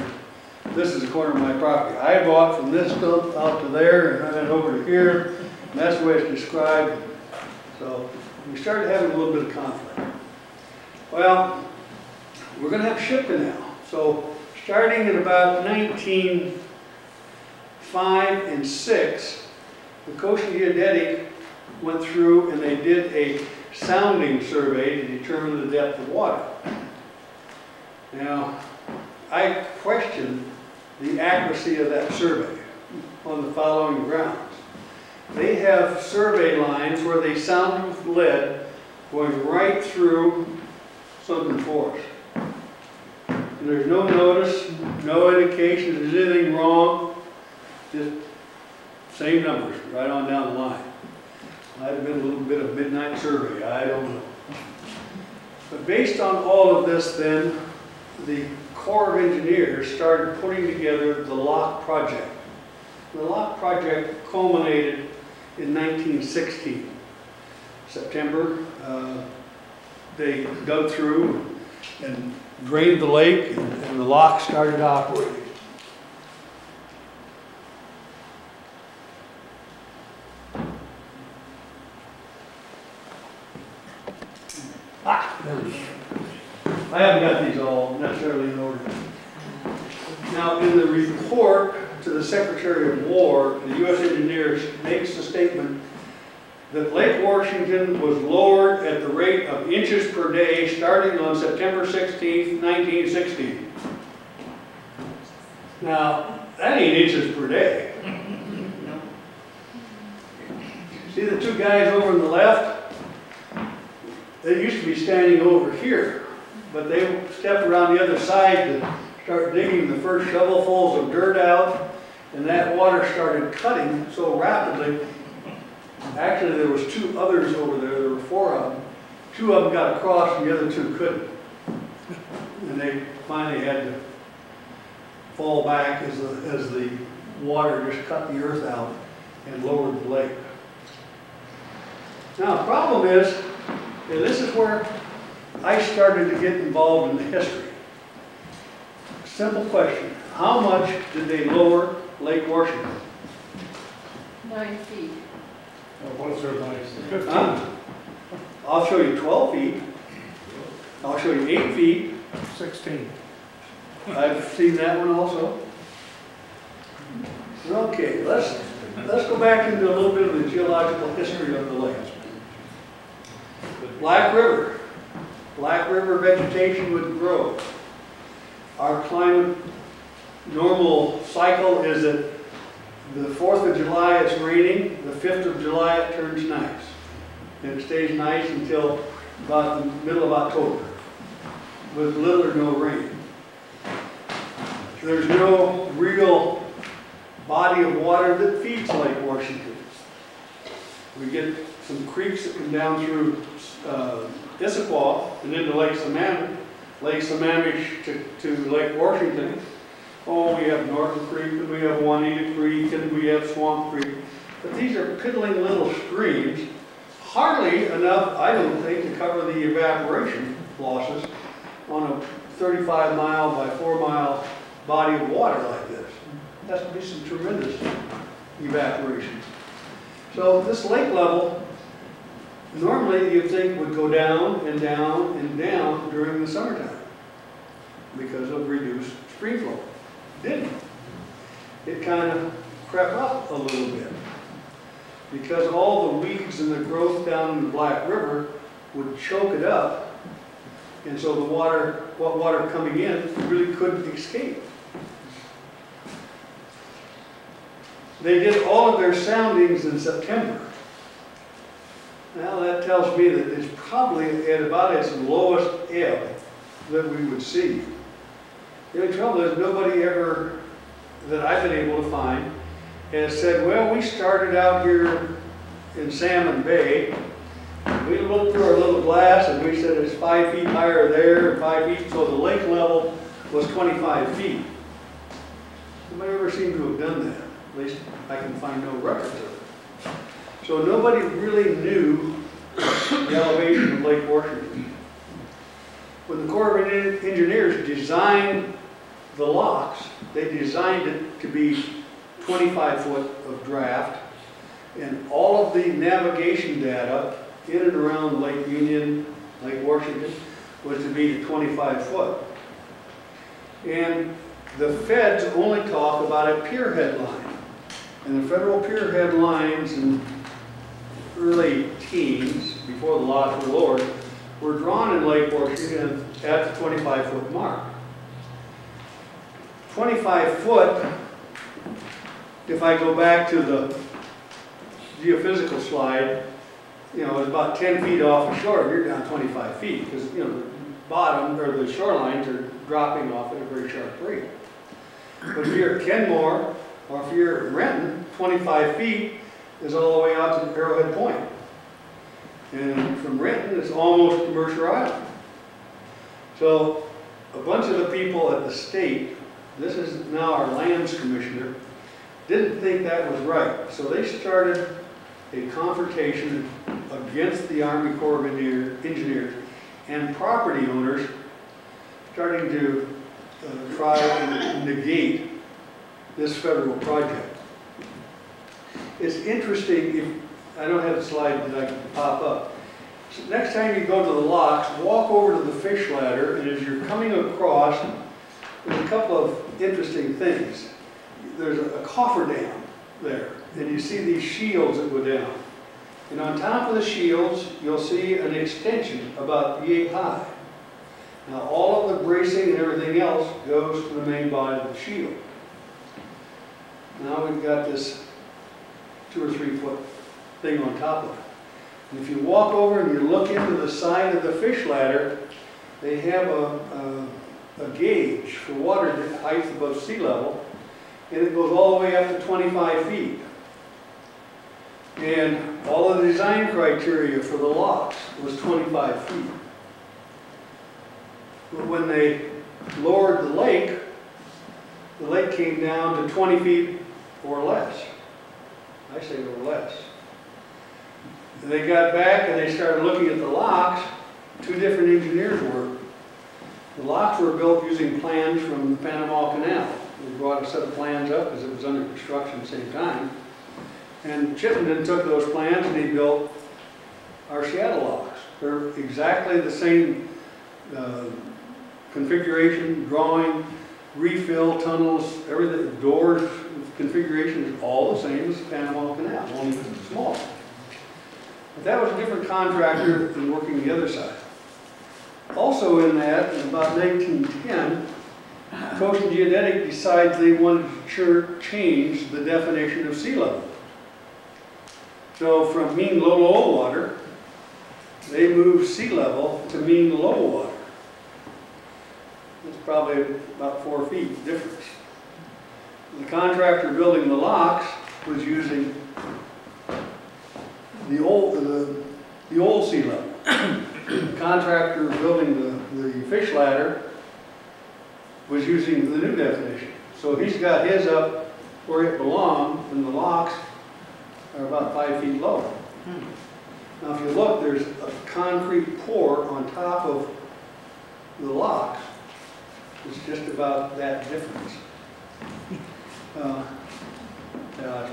this is a corner of my property? I bought from this dump out to there and then over to here, and that's the way it's described. So we started having a little bit of conflict. Well, we're gonna have ship canal. So, starting at about nineteen five and six, the Coastal Geodetic went through and they did a sounding survey to determine the depth of water. Now, I question the accuracy of that survey on the following grounds. They have survey lines where they sound with lead going right through Southern Forest. And there's no notice, no indication there's anything wrong, just same numbers, right on down the line. Might have been a little bit of midnight survey, I don't know. But based on all of this then, the Corps of Engineers started putting together the lock project. The lock project culminated in 1916. September, uh, they dug through and drained the lake and and the lock started operating. Ah, I haven't got these all necessarily in order. Now, in the report to the Secretary of War, the U.S. Engineers makes the statement that Lake Washington was lowered at the rate of inches per day starting on September 16, 1960. Now, that ain't inches per day. See the two guys over on the left? They used to be standing over here, but they stepped around the other side to start digging the first shovelfuls of dirt out, and that water started cutting so rapidly. Actually, there was two others over there, there were four of them. Two of them got across and the other two couldn't. And they finally had to fall back as the, as the water just cut the earth out and lowered the lake. Now, the problem is, this is where I started to get involved in the history. Simple question, how much did they lower Lake Washington? Nine feet. What's their nice? Huh? I'll show you 12 feet. I'll show you 8 feet. 16. I've seen that one also. Okay, let's, let's go back into a little bit of the geological history of the lake. Black River. Black River vegetation would grow. Our climate normal cycle is that the 4th of July it's raining, the 5th of July it turns nice. And it stays nice until about the middle of October, with little or no rain. There's no real body of water that feeds Lake Washington. We get some creeks that come down through uh, Issaquah and into Lake Sammamish, Lake Sammamish to, to Lake Washington. Oh, we have Thornton Creek, and we have Juanita Creek, and we have Swamp Creek. But these are piddling little streams, hardly enough, I don't think, to cover the evaporation losses on a 35 mile by 4 mile body of water like this. To be some tremendous evaporation. So this lake level, normally you'd think would go down and down and down during the summertime because of reduced stream flow. Didn't. It kind of crept up a little bit because all the weeds and the growth down in the Black River would choke it up and so the water, what water coming in really couldn't escape. They did all of their soundings in September. Now that tells me that it's probably at about its lowest ebb that we would see. The only trouble is nobody ever, that I've been able to find, has said, well, we started out here in Salmon Bay. We looked through our little glass and we said it's five feet higher there five feet, so the lake level was 25 feet. Nobody ever seemed to have done that. At least I can find no records of it. So nobody really knew the elevation of Lake Washington. When the Corps of Engineers designed the locks, they designed it to be 25 foot of draft. And all of the navigation data in and around Lake Union, Lake Washington, was to be 25 foot. And the feds only talk about a pier head line. And the federal pier head lines in early teens, before the law of the lowered, were drawn in Lake Washington at the 25-foot mark. 25 foot, if I go back to the geophysical slide, you know, it's about 10 feet off the shore, you're down 25 feet, because, you know, the bottom, or the shorelines are dropping off at a very sharp rate. But if you're at Kenmore, or if you're at Renton, 25 feet is all the way out to Arrowhead Point. And from Renton, it's almost to Mercer Island. So, a bunch of the people at the state, this is now our lands commissioner, didn't think that was right. So they started a confrontation against the Army Corps of Engineer- Engineers and property owners, starting to uh, try and negate this federal project. It's interesting, if, I don't have a slide that I can pop up. So Next time you go to the locks, walk over to the fish ladder, and as you're coming across, there's a couple of interesting things. There's a a cofferdam there, and you see these shields that go down. And on top of the shields, you'll see an extension about yay high. Now, all of the bracing and everything else goes to the main body of the shield. Now we've got this two or three foot thing on top of it. And if you walk over and you look into the side of the fish ladder, they have a, a, a gauge for water height above sea level, and it goes all the way up to 25 feet. And all of the design criteria for the locks was 25 feet. But when they lowered the lake, the lake came down to 20 feet or less. I say or less. And they got back and they started looking at the locks. Two different engineers worked. The locks were built using plans from the Panama Canal. They brought a set of plans up because it was under construction at the same time. And Chittenden took those plans and he built our Seattle locks. They're exactly the same uh, configuration, drawing, refill, tunnels, everything, doors, configuration is all the same as the Panama Canal, only smaller. But that was a different contractor than working the other side. Also in that, in about 1910, Coast and Geodetic decides they wanted to change the definition of sea level. So from mean low, low water, they moved sea level to mean low water. It's probably about four feet difference. The contractor building the locks was using the old, the, the old sea level. The contractor building the, the fish ladder was using the new definition. So he's got his up where it belongs, and the locks are about five feet low. Hmm. Now, if you look, there's a concrete pour on top of the locks. It's just about that difference. Uh, yeah,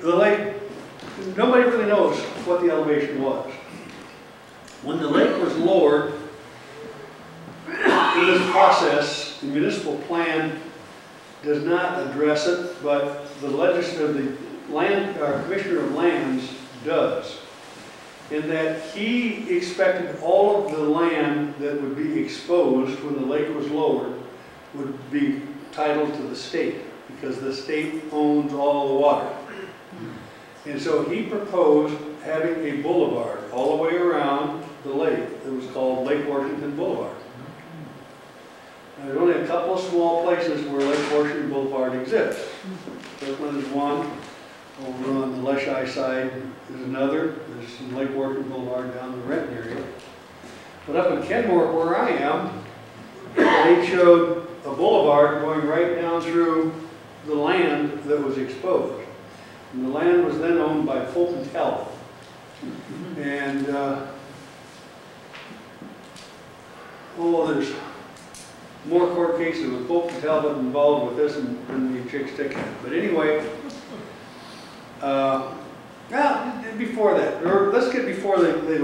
The lake, nobody really knows what the elevation was. When the lake was lowered, in this process, the municipal plan does not address it, but the legislature, the land, uh, Commissioner of Lands does. In that he expected all of the land that would be exposed when the lake was lowered be titled to the state, because the state owns all the water. And so he proposed having a boulevard all the way around the lake that was called Lake Washington Boulevard. Now, There's only a couple of small places where Lake Washington Boulevard exists. Kirkland is one, over on the Leschi side is another, there's some Lake Washington Boulevard down in the Renton area. But up in Kenmore, where I am, they showed a boulevard going right down through the land that was exposed. And the land was then owned by Fulton Health. And, uh, oh, there's more court cases with Pope and Talbot involved with this than the chicks ticket. But anyway, uh, Well, before that, or let's get before they, they.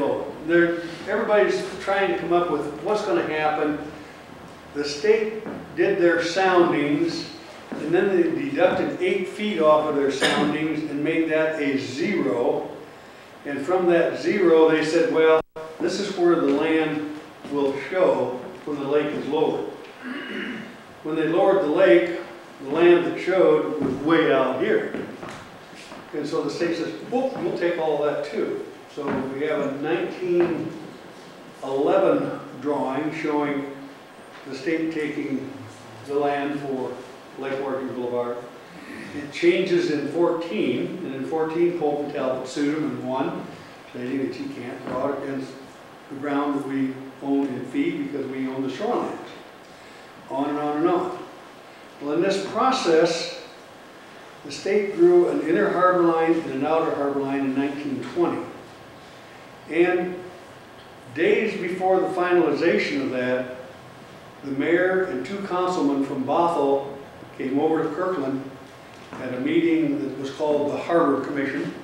They're, everybody's trying to come up with what's gonna happen. The state did their soundings, and then they deducted eight feet off of their soundings and made that a zero. And from that zero, they said, well, this is where the land will show when the lake is lowered. When they lowered the lake, the land that showed was way out here. And so the state says, well, we'll take all that too. So we have a 1911 drawing showing the state taking the land for Lake Washington Boulevard. It changes in 14, and in 14, Pope and Talbot sued him and won, stating that he can't draw it against the ground that we own in fee because we own the shorelines. On and on and on. Well, in this process, the state drew an inner harbor line and an outer harbor line in 1920. And days before the finalization of that, the mayor and two councilmen from Bothell came over to Kirkland at a meeting that was called the Harbor Commission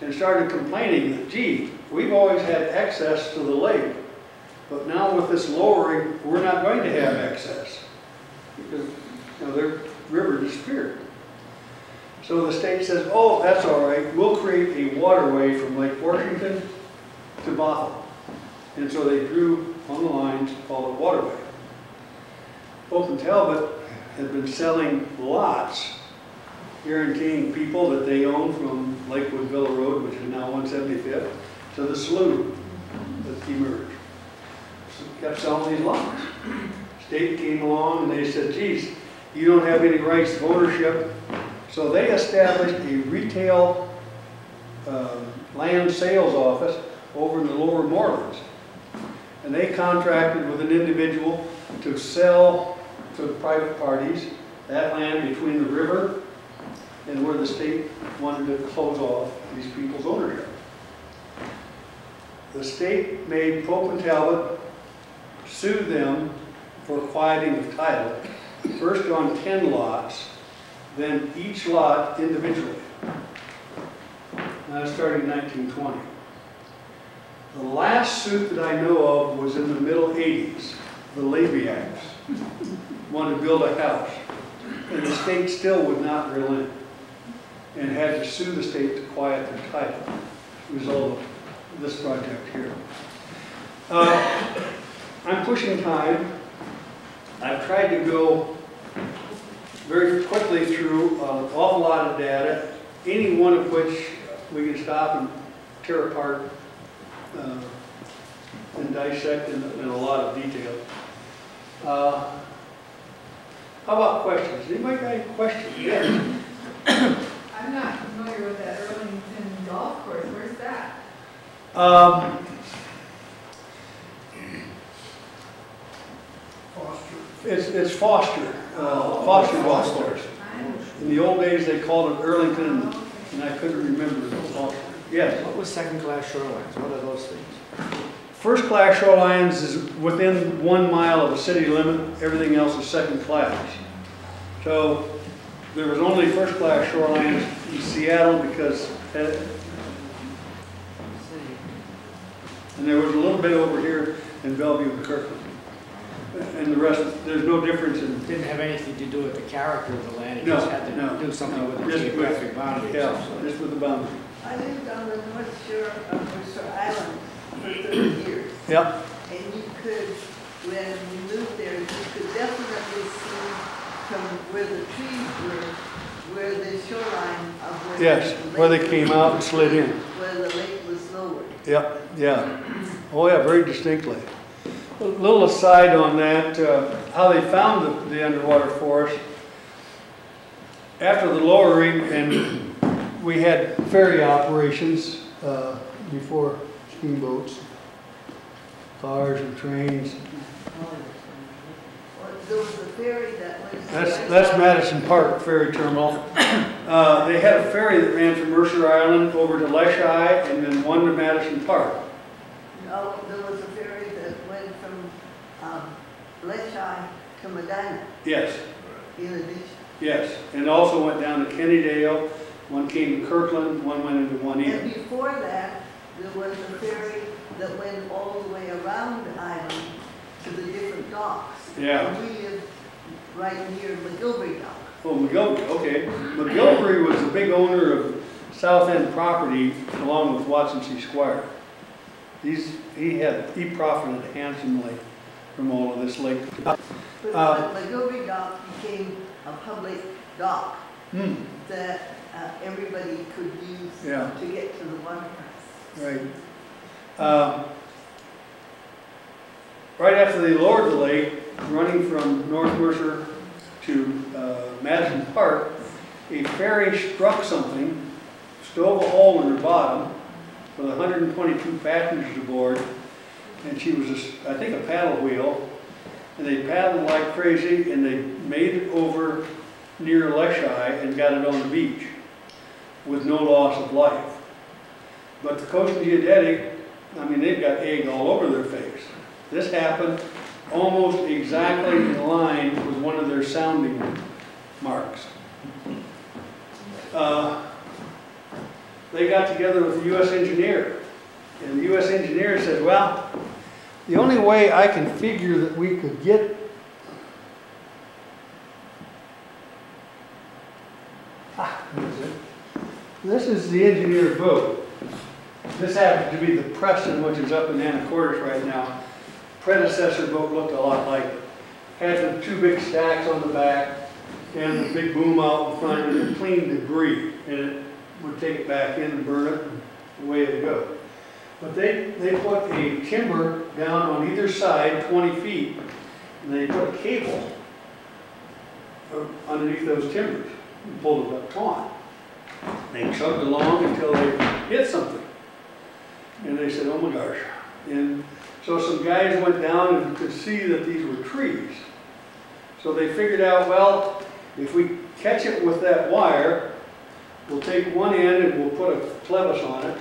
and started complaining that, gee, we've always had access to the lake, but now with this lowering, we're not going to have access. Because, you know, their river disappeared. So the state says, oh, that's all right, we'll create a waterway from Lake Washington to Bothell. And so they drew on the lines called a waterway. Pope and Talbot had been selling lots, guaranteeing people that they owned from Lakewood Villa Road, which is now 175th, to the slough that emerged. So kept selling these lots. State came along and they said, geez, you don't have any rights of ownership. So they established a retail uh, land sales office over in the lower moorlands. And they contracted with an individual to sell to the private parties that land between the river and where the state wanted to close off these people's ownership. The state made Pope and Talbot sue them for quieting of title, first on 10 lots, then each lot individually. That started in 1920. The last suit that I know of was in the middle 80s, the Labiaks wanted to build a house, and the state still would not relent, and had to sue the state to quiet their title, result of this project here. Uh, I'm pushing time. I've tried to go very quickly through an awful lot of data, any one of which we can stop and tear apart uh, and dissect in, in a lot of detail. Uh, How about questions? Anybody got any questions? Yes. (coughs) I'm not familiar with that Earlington Golf Course, where's that? Um, Foster. It's, it's Foster, uh, Foster Golf Course. In the old days, they called it Earlington, and I couldn't remember the Foster. Yes. What was second-class shorelines? What are those things? First class shorelines is within one mile of the city limit, everything else is second class. So there was only first class shorelines in Seattle because, uh, and there was a little bit over here in Bellevue and Kirkland. And the rest, there's no difference in, Didn't have anything to do with the character of the land, it No, just had no, to do something no, with the just with- geographic boundaries. yeah, just with the boundary. I lived on the north shore of Mercer Island for 30 years. Yep, And you could, when you moved there, you could definitely see from where the trees were, where the shoreline of where. yes, the where they came out and slid in. Where the lake was lowered. Yep, yeah. Oh, yeah, very distinctly. A little aside on that, uh, how they found the, the underwater forest. After the lowering, and we had ferry operations, uh, before steamboats, cars and trains. There was a ferry that went. That's, that's Madison Park Ferry Terminal. Uh, they had a ferry that ran from Mercer Island over to Leschi and then one to Madison Park. No, there was a ferry that went from, um, to Medina Yes, in addition. yes. And also went down to Kennydale, One came to Kirkland, one went into Juanita. And before that, there was a ferry that went all the way around the island to the different docks. Yeah. And we lived right near McGilvery Dock. Oh, McGilvery, okay. McGilvery was a big owner of South End property along with Watson C. Squire. He's, he had, he profited handsomely from all of this lake. But Uh, McGilvery Dock became a public dock Hmm, that uh, everybody could use Yeah. to get to the waterfront. Right. Um, Right after they lowered the lake, running from North Mercer to uh, Madison Park, a ferry struck something, stove a hole in her bottom with 122 passengers aboard, and she was, a I think, a paddle wheel, and they paddled like crazy, and they made it over near Leschi and got it on the beach with no loss of life. But the Coast Geodetic, I mean, they've got egg all over their face. This happened almost exactly in line with one of their sounding marks. Uh, They got together with the US engineer, and the US engineer said, well, the only way I can figure that we could get Ah? This is the engineer boat. This happens to be the Preston, which is up in Anacortes right now. Predecessor boat looked a lot like it. Had the two big stacks on the back and the big boom out in front and it cleaned debris. And it would take it back in and burn it and away it go. But they, they put a timber down on either side, 20 feet, and they put a cable uh, underneath those timbers and pulled it up taut. They chugged along until they hit something. And they said, oh my gosh. And so some guys went down and could see that these were trees. So they figured out, well, if we catch it with that wire, we'll take one end and we'll put a clevis on it,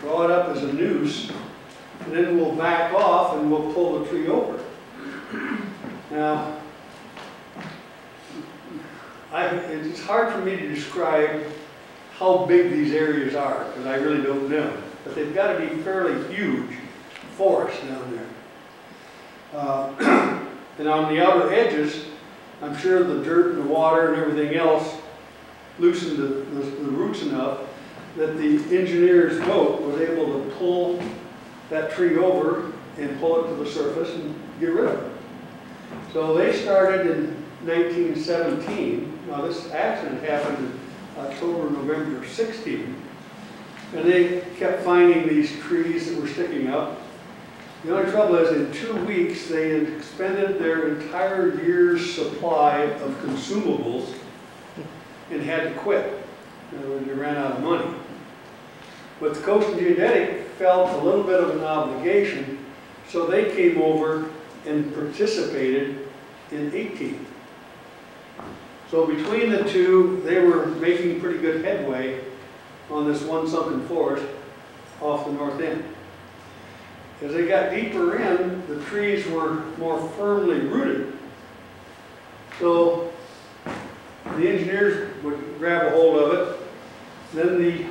draw it up as a noose, and then we'll back off and we'll pull the tree over. Now, I, it's hard for me to describe how big these areas are, because I really don't know. But they've got to be fairly huge forests down there. Uh, (clears throat) And on the outer edges, I'm sure the dirt and the water and everything else loosened the, the the roots enough that the engineer's boat was able to pull that tree over and pull it to the surface and get rid of it. So they started in 1917. Now, this accident happened in October, November of 16. And they kept finding these trees that were sticking up. The only trouble is, in two weeks, they had expended their entire year's supply of consumables and had to quit. Words, they ran out of money. But the Coast Geodetic felt a little bit of an obligation, so they came over and participated in 18. So between the two, they were making pretty good headway on this one sunken forest off the north end. As they got deeper in, the trees were more firmly rooted. So the engineers would grab a hold of it. Then the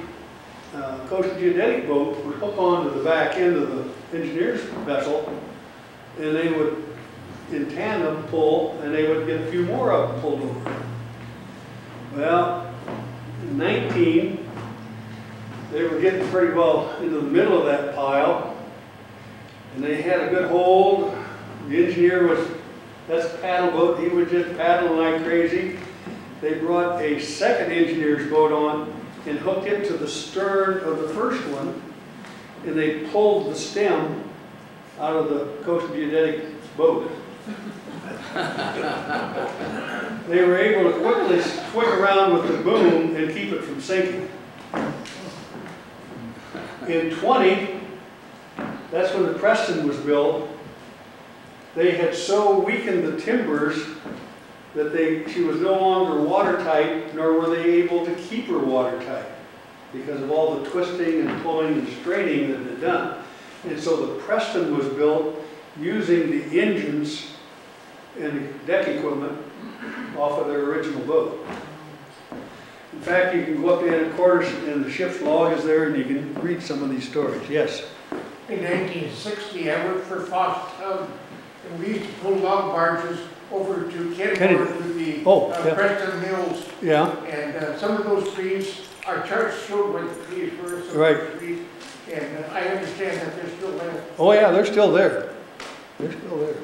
uh, Coast Geodetic boat would hook onto the back end of the engineer's vessel, and they would, in tandem, pull, and they would get a few more of them pulled over. Well, in 19, they were getting pretty well into the middle of that pile, and they had a good hold. The engineer was, that's paddle boat, he was just paddling like crazy. They brought a second engineer's boat on and hooked it to the stern of the first one, and they pulled the stem out of the Coast Geodetic boat. They were able to quickly swing around with the boom and keep it from sinking. In 20, that's when the Preston was built, they had so weakened the timbers that they, she was no longer watertight, nor were they able to keep her watertight because of all the twisting and pulling and straining that they'd done. And so the Preston was built using the engines and deck equipment off of their original boat. Fact, you can go up to the quarters and the ship's log is there and you can read some of these stories, yes. In nineteen sixty, I worked for Foxtown, and we used to pull log barges over to. Kenmore to the Oh, uh, yeah. Preston Mills. Yeah, And uh, some of those trees, our charts showed where the trees were, some of Right. trees. And uh, I understand that they're still there. oh yeah, they're still there. They're still there.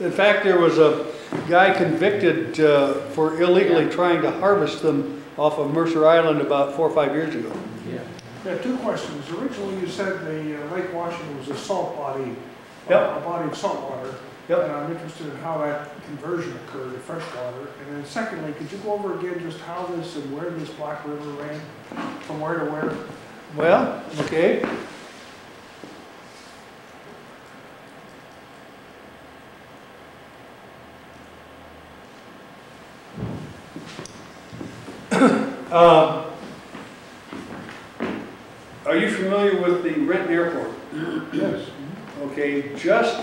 In fact, there was a guy convicted uh, for illegally trying to harvest them off of Mercer Island about four or five years ago. Yeah. Yeah, two questions. Originally, you said the uh, Lake Washington was a salt body, uh, a body of salt water. Yep. And I'm interested in how that conversion occurred to fresh water. And then secondly, could you go over again just how this and where this Black River ran, from where to where? Well, okay. Um, Are you familiar with the Renton Airport? Yes. Okay, just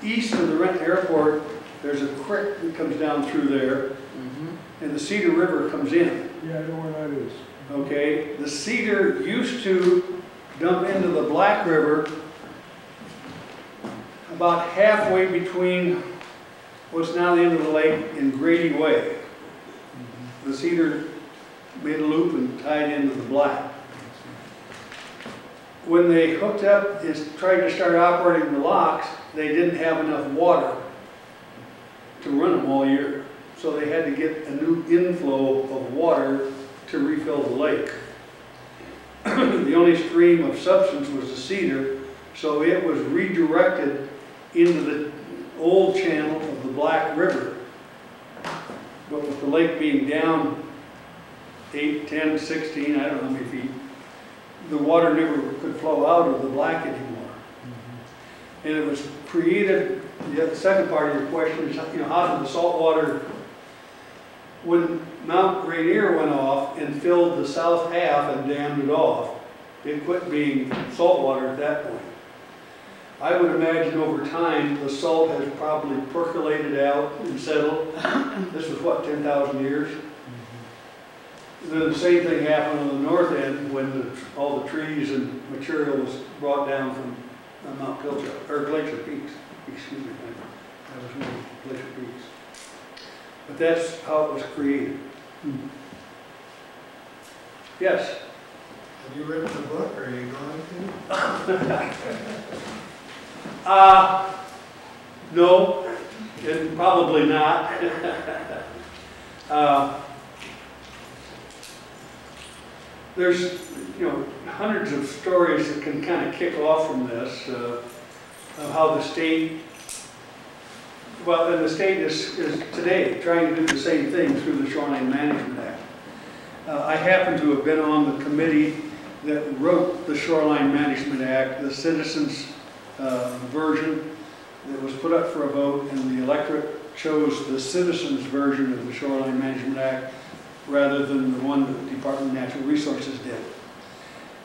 east of the Renton Airport, there's a creek that comes down through there, Mhm. and the Cedar River comes in. Yeah, I know where that is. Okay, the Cedar used to dump into the Black River about halfway between what's now the end of the lake and Grady Way. The Cedar made a loop and tied into the Black. When they hooked up and tried to start operating the locks, they didn't have enough water to run them all year. So they had to get a new inflow of water to refill the lake. (clears throat) The only stream of substance was the cedar, so it was redirected into the old channel of the Black River. But with the lake being down eight, 10, 16, I don't know how many feet, the water never could flow out of the Black anymore. Mm-hmm. And it was created, the second part of your question is, you know, how did the salt water when Mount Rainier went off and filled the south half and dammed it off, it quit being salt water at that point. I would imagine over time, the salt has probably percolated out and settled. This was what, 10,000 years? Then the same thing happened on the north end when the, all the trees and material was brought down from uh, Mount Pilcher, or Glacier Peaks, excuse me. That was one, Glacier Peaks. But that's how it was created. Yes? Have you written the book, or are you going to? (laughs) Uh, no, and probably not. (laughs) Uh, There's, you know, hundreds of stories that can kind of kick off from this, uh, of how the state, well, and the state is, is today trying to do the same thing through the Shoreline Management Act. Uh, I happen to have been on the committee that wrote the Shoreline Management Act, the citizens uh, version that was put up for a vote, and the electorate chose the citizens version of the Shoreline Management Act rather than the one that the Department of Natural Resources did.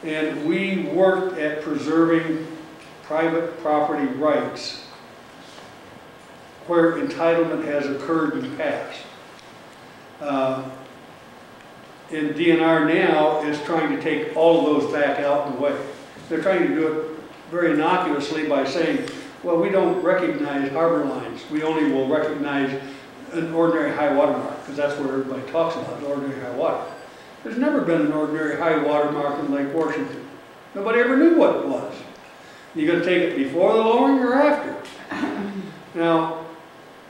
And we worked at preserving private property rights where entitlement has occurred in the past. Uh, And DNR now is trying to take all of those back out of the way. They're trying to do it very innocuously by saying, well, we don't recognize harbor lines. We only will recognize an ordinary high water mark, because that's what everybody talks about, ordinary high water. There's never been an ordinary high water mark in Lake Washington. Nobody ever knew what it was. You're gonna take it before the lowering or after? (coughs) Now,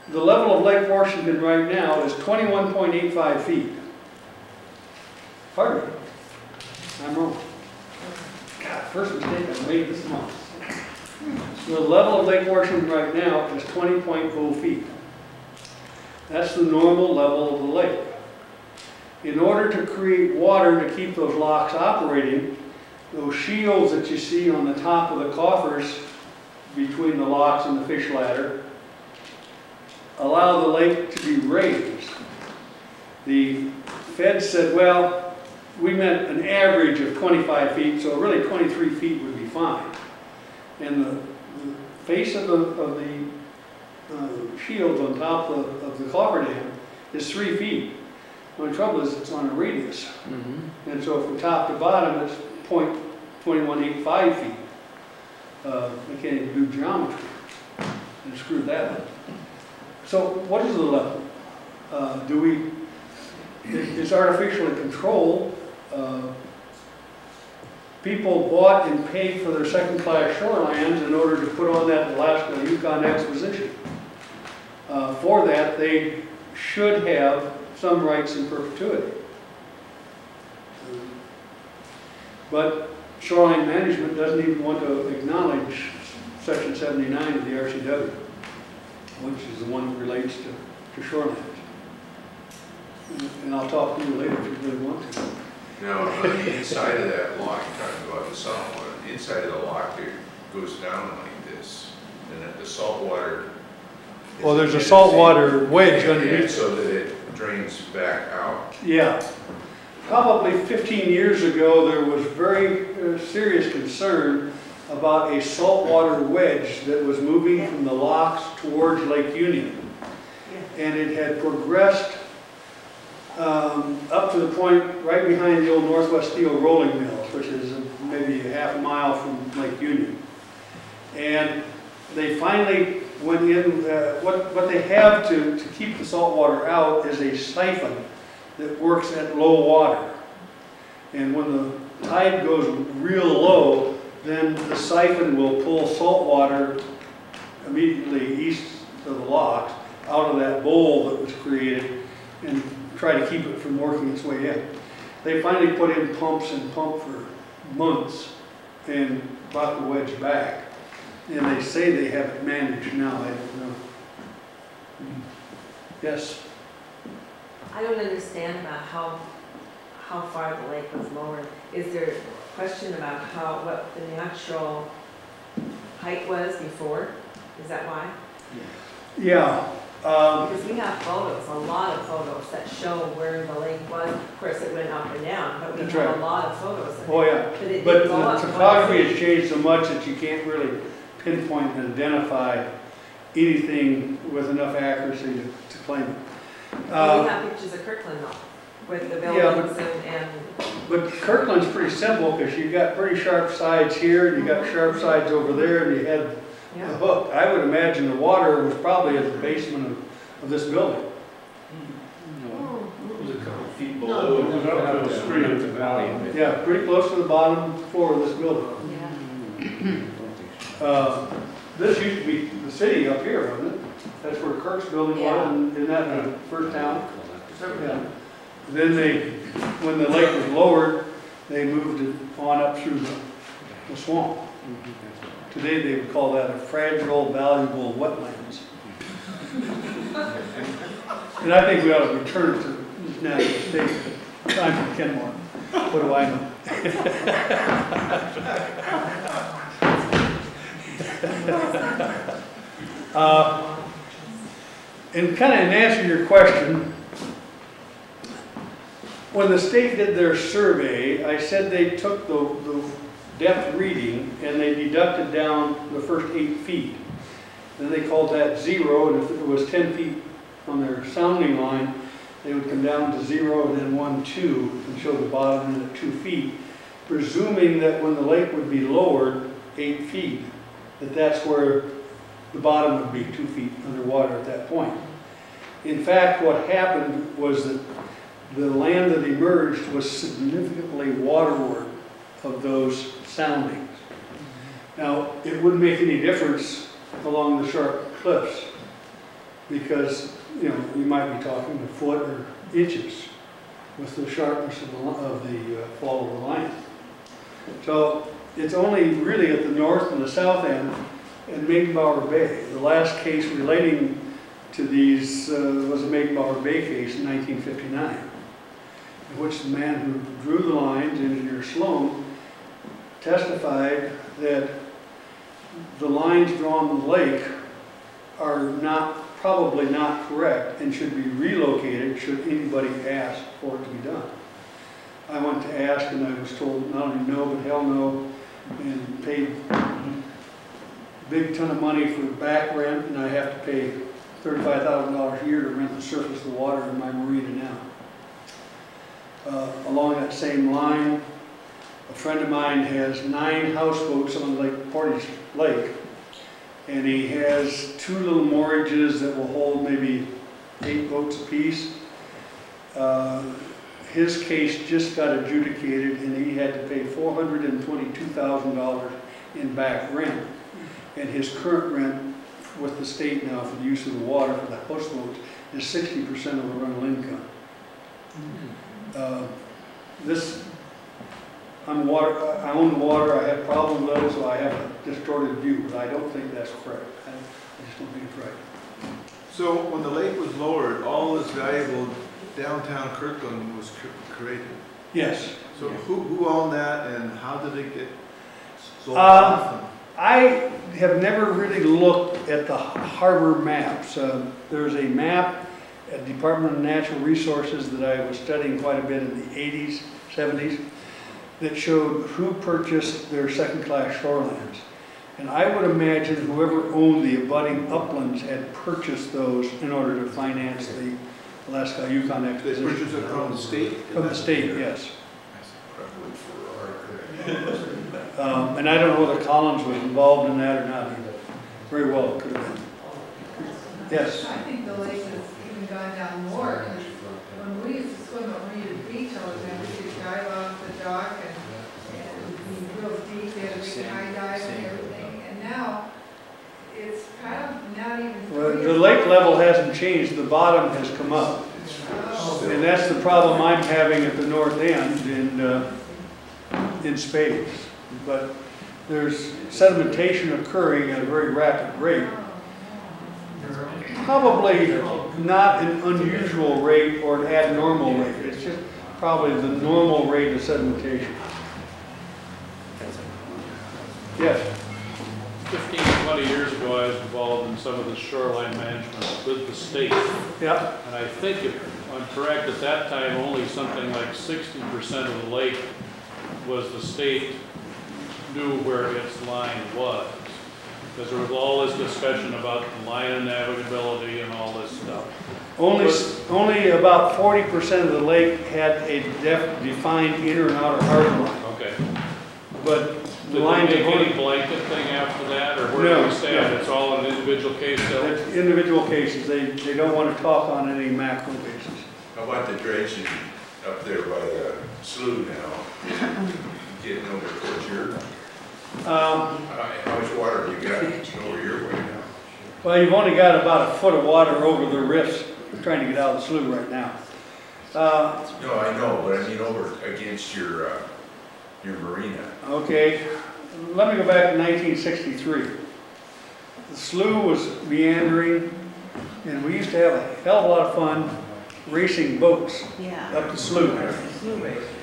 the level of Lake Washington right now is twenty-one point eight five feet. Pardon me? I'm wrong. God, first mistake I made this month. The level of Lake Washington right now is twenty oh feet. That's the normal level of the lake. In order to create water to keep those locks operating, those shields that you see on the top of the coffers between the locks and the fish ladder allow the lake to be raised. The Fed said, well, we meant an average of 25 feet, so really 23 feet would be fine. And the, the face of the, of the uh, shield on top of, of the coffer dam is three feet. The only trouble is it's on a radius. Mm-hmm. And so from top to bottom, it's 0.2185 feet. Uh, I can't even do geometry and screw that up. So what is the level? Uh, do we, it- it's artificially controlled. Uh, People bought and paid for their second-class shorelands in order to put on that Alaska Yukon Exposition. Uh, For that, they should have some rights in perpetuity. But shoreline management doesn't even want to acknowledge section seventy-nine of the RCW, which is the one that relates to, to shorelines. And I'll talk to you later if you really want to. Now, on the inside of that lock, talking about the salt water, the inside of the lock there goes down like this, and then the salt water. Is- Well, there's a is- saltwater wedge underneath. So that it drains back out. Yeah. Probably 15 years ago, there was very uh, serious concern about a saltwater wedge that was moving from the locks towards Lake Union. And it had progressed um, up to the point right behind the old Northwest Steel Rolling Mills, which is maybe a half a mile from Lake Union. And they finally went in, uh, what, what they have to, to keep the salt water out is a siphon that works at low water. And when the tide goes real low, then the siphon will pull salt water immediately east of the locks out of that bowl that was created and try to keep it from working its way in. They finally put in pumps and pumped for months and brought the wedge back. And they say they have it managed now, I don't know. Yes? I don't understand about how, how far the lake was lowered. Is there a question about how, what the natural height was before? Is that why? Yeah, um, Because we have photos, a lot of photos that show where the lake was. Of course, it went up and down, but we That's have right. a lot of photos of it. oh yeah. But it But go the up. topography has changed so much that you can't really pinpoint and identify anything with enough accuracy to, to claim it. Well, We Uh, have pictures of Kirkland though, with the Yeah, buildings and, and, But Kirkland's pretty simple, because you've got pretty sharp sides here, and you've got mhm. sharp sides over there, and you had the hook. I would imagine the water was probably at the basement of, of this building. Mm-hmm. Oh, It was a couple feet No, it was up to the street. The valley. Yeah, pretty close to the bottom floor of this building. Yeah. Mm-hmm. (clears throat) Uh, This used to be the city up here, wasn't it? That's where Kirk's building was, and in that uh, first town. Yeah. Then they, when the lake was lowered, they moved it on up through the the swamp. Today, they would call that a fragile, valuable wetlands. And I think we ought to return it to natural state. Time for Kenmore. What do I know? (laughs) (laughs) Uh, And kind of in answer to your question, when the state did their survey, I said they took the, the depth reading and they deducted down the first eight feet. Then they called that zero, and if it was ten feet on their sounding line, they would come down to zero and then one, two, and show the bottom at two feet, presuming that when the lake would be lowered eight feet, that that's where the bottom would be two feet underwater at that point. In fact, what happened was that the land that emerged was significantly waterward of those soundings. Now, it wouldn't make any difference along the sharp cliffs because, you know, you might be talking a foot or inches with the sharpness of the, of the uh, fall of the line. So it's only really at the north and the south end in Meydenbauer Bay. The last case relating to these uh, was a Meydenbauer Bay case in 1959, in which the man who drew the lines, Engineer Sloan, testified that the lines drawn in the lake are not, probably not correct and should be relocated should anybody ask for it to be done. I went to ask and I was told not only no, but hell no, and paid a big ton of money for back rent, and I have to pay thirty-five thousand dollars a year to rent the surface of the water in my marina now. Uh, Along that same line, a friend of mine has nine houseboats on Lake Portage Lake. And he has two little moorages that will hold maybe eight boats apiece. Uh, His case just got adjudicated and he had to pay four hundred and twenty-two thousand dollars in back rent. And his current rent with the state now for the use of the water for the houseboats is sixty percent of the rental income. Uh, This, I'm water, I own the water, I have problems with it, so I have a distorted view, but I don't think that's correct. I I just don't think it's right. So when the lake was lowered, all this valuable downtown Kirkland was cr- created. Yes. So who, who owned that and how did it get sold Uh? I have never really looked at the harbor maps. Uh, There's a map at Department of Natural Resources that I was studying quite a bit in the 80s, 70s, that showed who purchased their second-class shorelands. And I would imagine whoever owned the abutting uplands had purchased those in order to finance the Alaska Yukon They Exposition. purchased it from the state? From the state, yes. Probably for our. Um, And I don't know whether Collins was involved in that or not either. Very well, it could have been. Yes. I think the lake has even gone down more, when we used to swim at Marina Beach all the time, we could dive off the dock and, and be real deep, they had a big high dive and everything, and now, it's kind of not even. Well, the lake level hasn't changed, the bottom has come up. Oh. And that's the problem I'm having at the north end in, uh, in spades. But there's sedimentation occurring at a very rapid rate. Probably not an unusual rate or an abnormal rate. It's just probably the normal rate of sedimentation. Yes, 15, 20 years ago, I was involved in some of the shoreline management with the state. yeah, And I think if I'm correct, at that time, only something like 60% of the lake was the state knew where its line was. Because there was all this discussion about the line of navigability and all this stuff. only, only about forty percent of the lake had a def, defined inner and outer harbor line. Okay. But Did lines they make any blanket thing after that, or where do No, we stand? no. It's all an individual case still? That's individual cases, they, they don't want to talk on any macro basis. How about the dredging up there by the slough now? Getting over towards your, Um, how how much water have you got over your way now? well, you've only got about a foot of water over the rifts trying to get out of the slough right now. Uh, No, I know, but I mean over against your, uh, your marina. okay, let me go back to nineteen sixty-three. The slough was meandering, and we used to have a hell of a lot of fun racing boats Yeah. up the slough.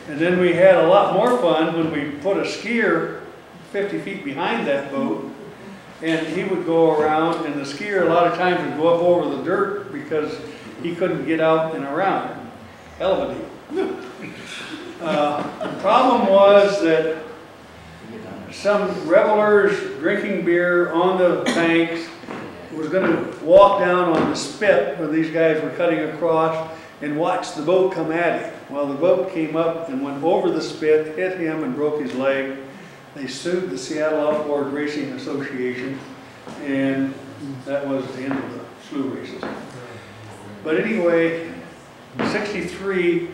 And then we had a lot more fun when we put a skier 50 feet behind that boat, and he would go around, and the skier a lot of times would go up over the dirt because he couldn't get out and around. Hell of a deal. (laughs) Uh, The problem was that some revelers drinking beer on the banks was gonna walk down on the spit where these guys were cutting across and watch the boat come at him. Well, the boat came up and went over the spit, hit him and broke his leg. They sued the Seattle Outboard Racing Association, and that was the end of the slough races. But anyway, sixty-three,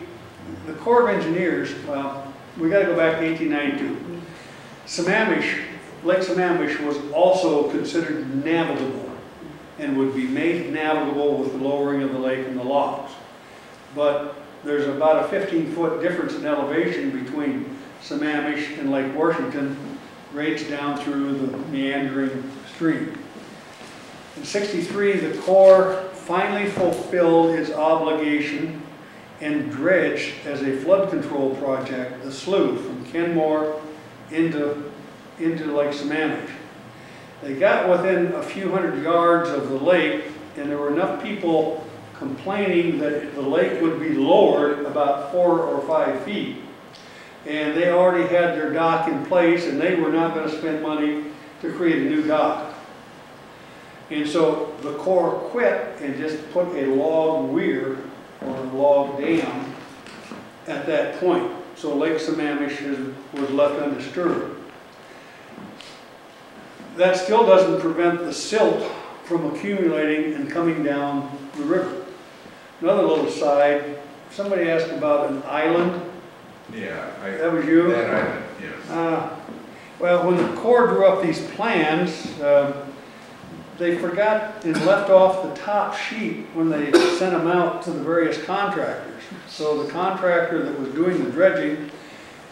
the Corps of Engineers, well, we gotta go back to eighteen ninety-two. Sammamish, Lake Sammamish was also considered navigable and would be made navigable with the lowering of the lake and the locks. But there's about a 15-foot difference in elevation between Sammamish and Lake Washington, grades down through the meandering stream. In 63, the Corps finally fulfilled its obligation and dredged as a flood control project the slough from Kenmore into, into Lake Sammamish. They got within a few hundred yards of the lake, and there were enough people complaining that the lake would be lowered about four or five feet. And they already had their dock in place, and they were not gonna spend money to create a new dock. And so the Corps quit and just put a log weir or log dam at that point. So Lake Sammamish is- was left undisturbed. That still doesn't prevent the silt from accumulating and coming down the river. Another little side, somebody asked about an island, Yeah, I, that was you? that I, yeah. Uh, Well, when the Corps drew up these plans, um, they forgot and left off the top sheet when they sent them out to the various contractors. So the contractor that was doing the dredging,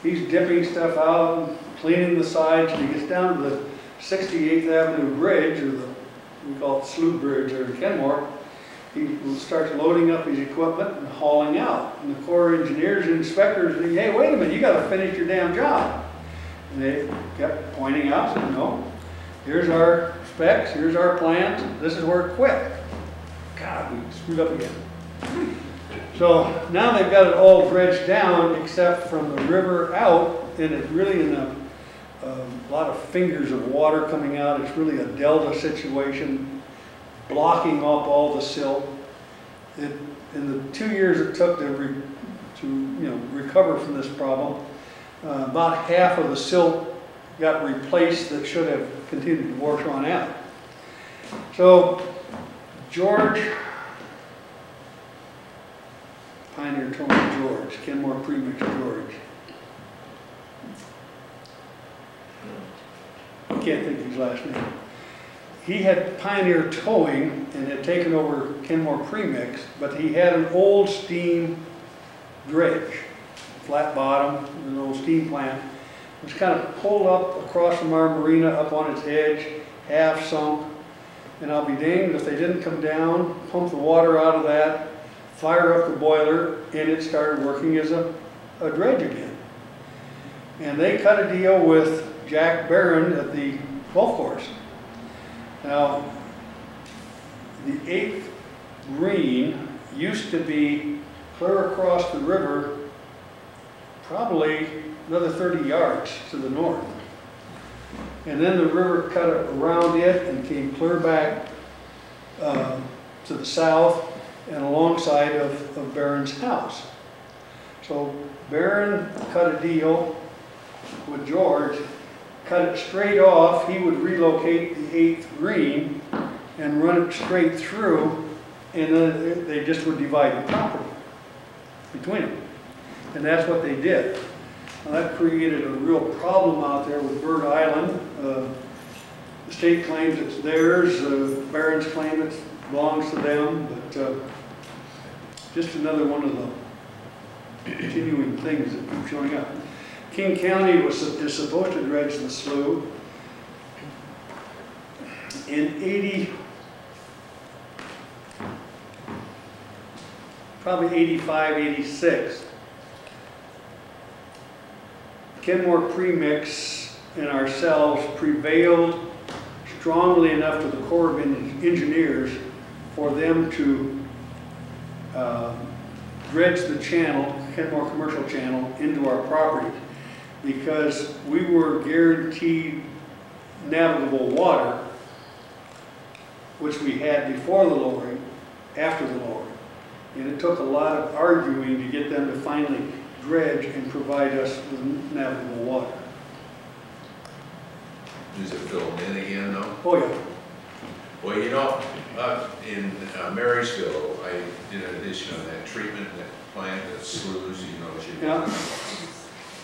he's dipping stuff out, and cleaning the sides, and he gets down to the 68th Avenue Bridge, or the, we call it Slough Bridge or Kenmore. He starts loading up his equipment and hauling out. And the Corps engineers and inspectors, say, hey, wait a minute, you gotta finish your damn job. And they kept pointing out, no, here's our specs, here's our plans, this is where it quit. God, we screwed up again. So now they've got it all dredged down except from the river out, and it's really in a, a lot of fingers of water coming out. It's really a delta situation, blocking up all the silt. It, in the two years it took to, re, to you know recover from this problem, uh, about half of the silt got replaced that should have continued to wash on out. So George, Pioneer Towing George, Kenmore Premix George. I can't think of his last name. He had Pioneer Towing and had taken over Kenmore Premix, but he had an old steam dredge, flat bottom, an old steam plant. Was kind of pulled up across from our marina, up on its edge, half sunk. And I'll be danged if they didn't come down, pump the water out of that, fire up the boiler, and it started working as a, a dredge again. And they cut a deal with Jack Barron at the golf course. Now, the eighth green used to be clear across the river, probably another 30 yards to the north. And then the river cut around it and came clear back um, to the south and alongside of, of Barron's house. So Barron cut a deal with George, cut it straight off, he would relocate the eighth green and run it straight through, and then they just would divide the property between them. And that's what they did. That created a real problem out there with Bird Island. Uh, The state claims it's theirs, uh, Barron's claim it belongs to them, but uh, just another one of the continuing things that keep showing up. King County was, is supposed to dredge the slough. In 80, probably 85, 86, Kenmore Premix and ourselves prevailed strongly enough to the Corps of Engineers for them to uh, dredge the channel, Kenmore Commercial Channel, into our property because we were guaranteed navigable water, which we had before the lowering, after the lowering. And it took a lot of arguing to get them to finally dredge and provide us with navigable water. Is it filled in again though? Oh, yeah. Well, you know, uh, in uh, Marysville, I did an addition on that treatment that plant, that sloughs, you know, as you. Yeah.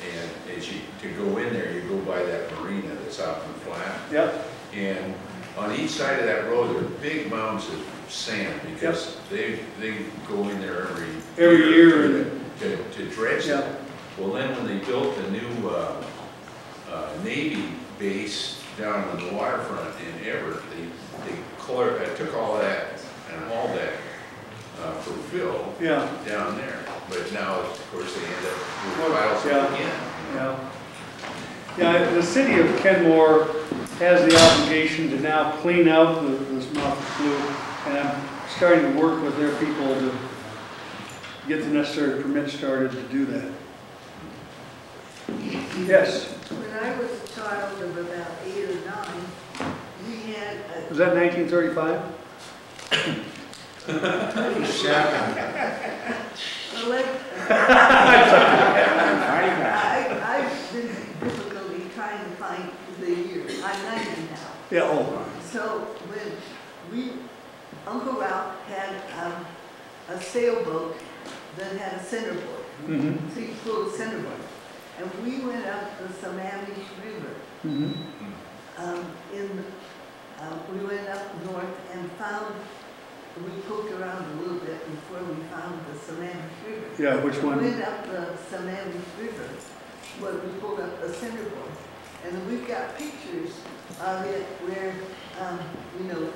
And as you, to go in there, you go by that marina that's out in the flat. Yep, And on each side of that road, there are big mounds of sand because they, they go in there every. Every year To, to dredge Yeah. it. Well, then when they built the new, uh, uh, Navy base down on the waterfront in Everett, they, they clear, uh, took all that and hauled that, uh, for fill yeah, down there. But now, of course, they end up with piles yeah. again. yeah. Yeah, the city of Kenmore has the obligation to now clean out the, this mouth of slough, and I'm starting to work with their people to get the necessary permits started to do that. Yes, When I was a child of about eight or nine, we had a was that nineteen thirty-five? the lake. I, I've been difficulty trying to find the year, I'm ninety now. Yeah, oh, So when we, Uncle Ralph had um, a sailboat that had a centerboard, mhm, so you pull the centerboard. And we went up the Sammamish River, mhm. um, in, um, we went up north and found, we poked around a little bit before we found the Sammamish River. Yeah, which We one? We went up the Sammamish River, where we pulled up the centerboard. And we've got pictures of it where, um, you know,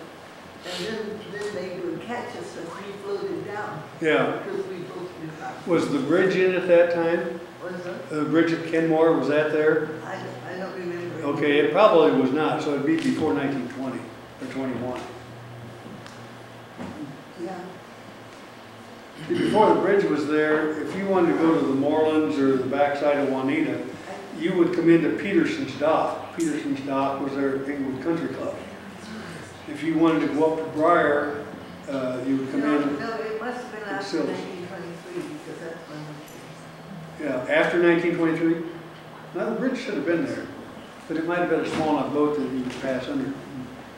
and then, then they would catch us as we floated down, Yeah. because we both knew. Was the bridge in at that time? Was it? The bridge at Kenmore, was that there? I, I don't remember. Okay, it probably was not, so it'd be before 1920 or 21. Yeah, Before the bridge was there, if you wanted to go to the Moorlands or the backside of Juanita, you would come into Peterson's Dock. Peterson's Dock was their Inglewood Country Club. If you wanted to go up to Brier, uh, you would come no, in, no, it must have been after nineteen twenty-three, because that's when yeah, after 1923. Now, the bridge should have been there, but it might have been a small enough boat that you could pass under.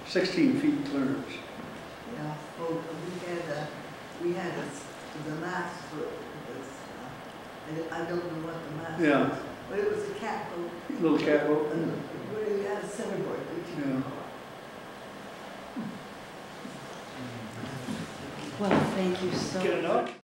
16 feet clearance. Yeah, well, we had a, we had a, s- the mast was, was, uh, I I don't know what the mast was. Yeah. But it was a cat boat, Little catboat. and where you had a centerboard, which you Yeah. Well, thank you so up?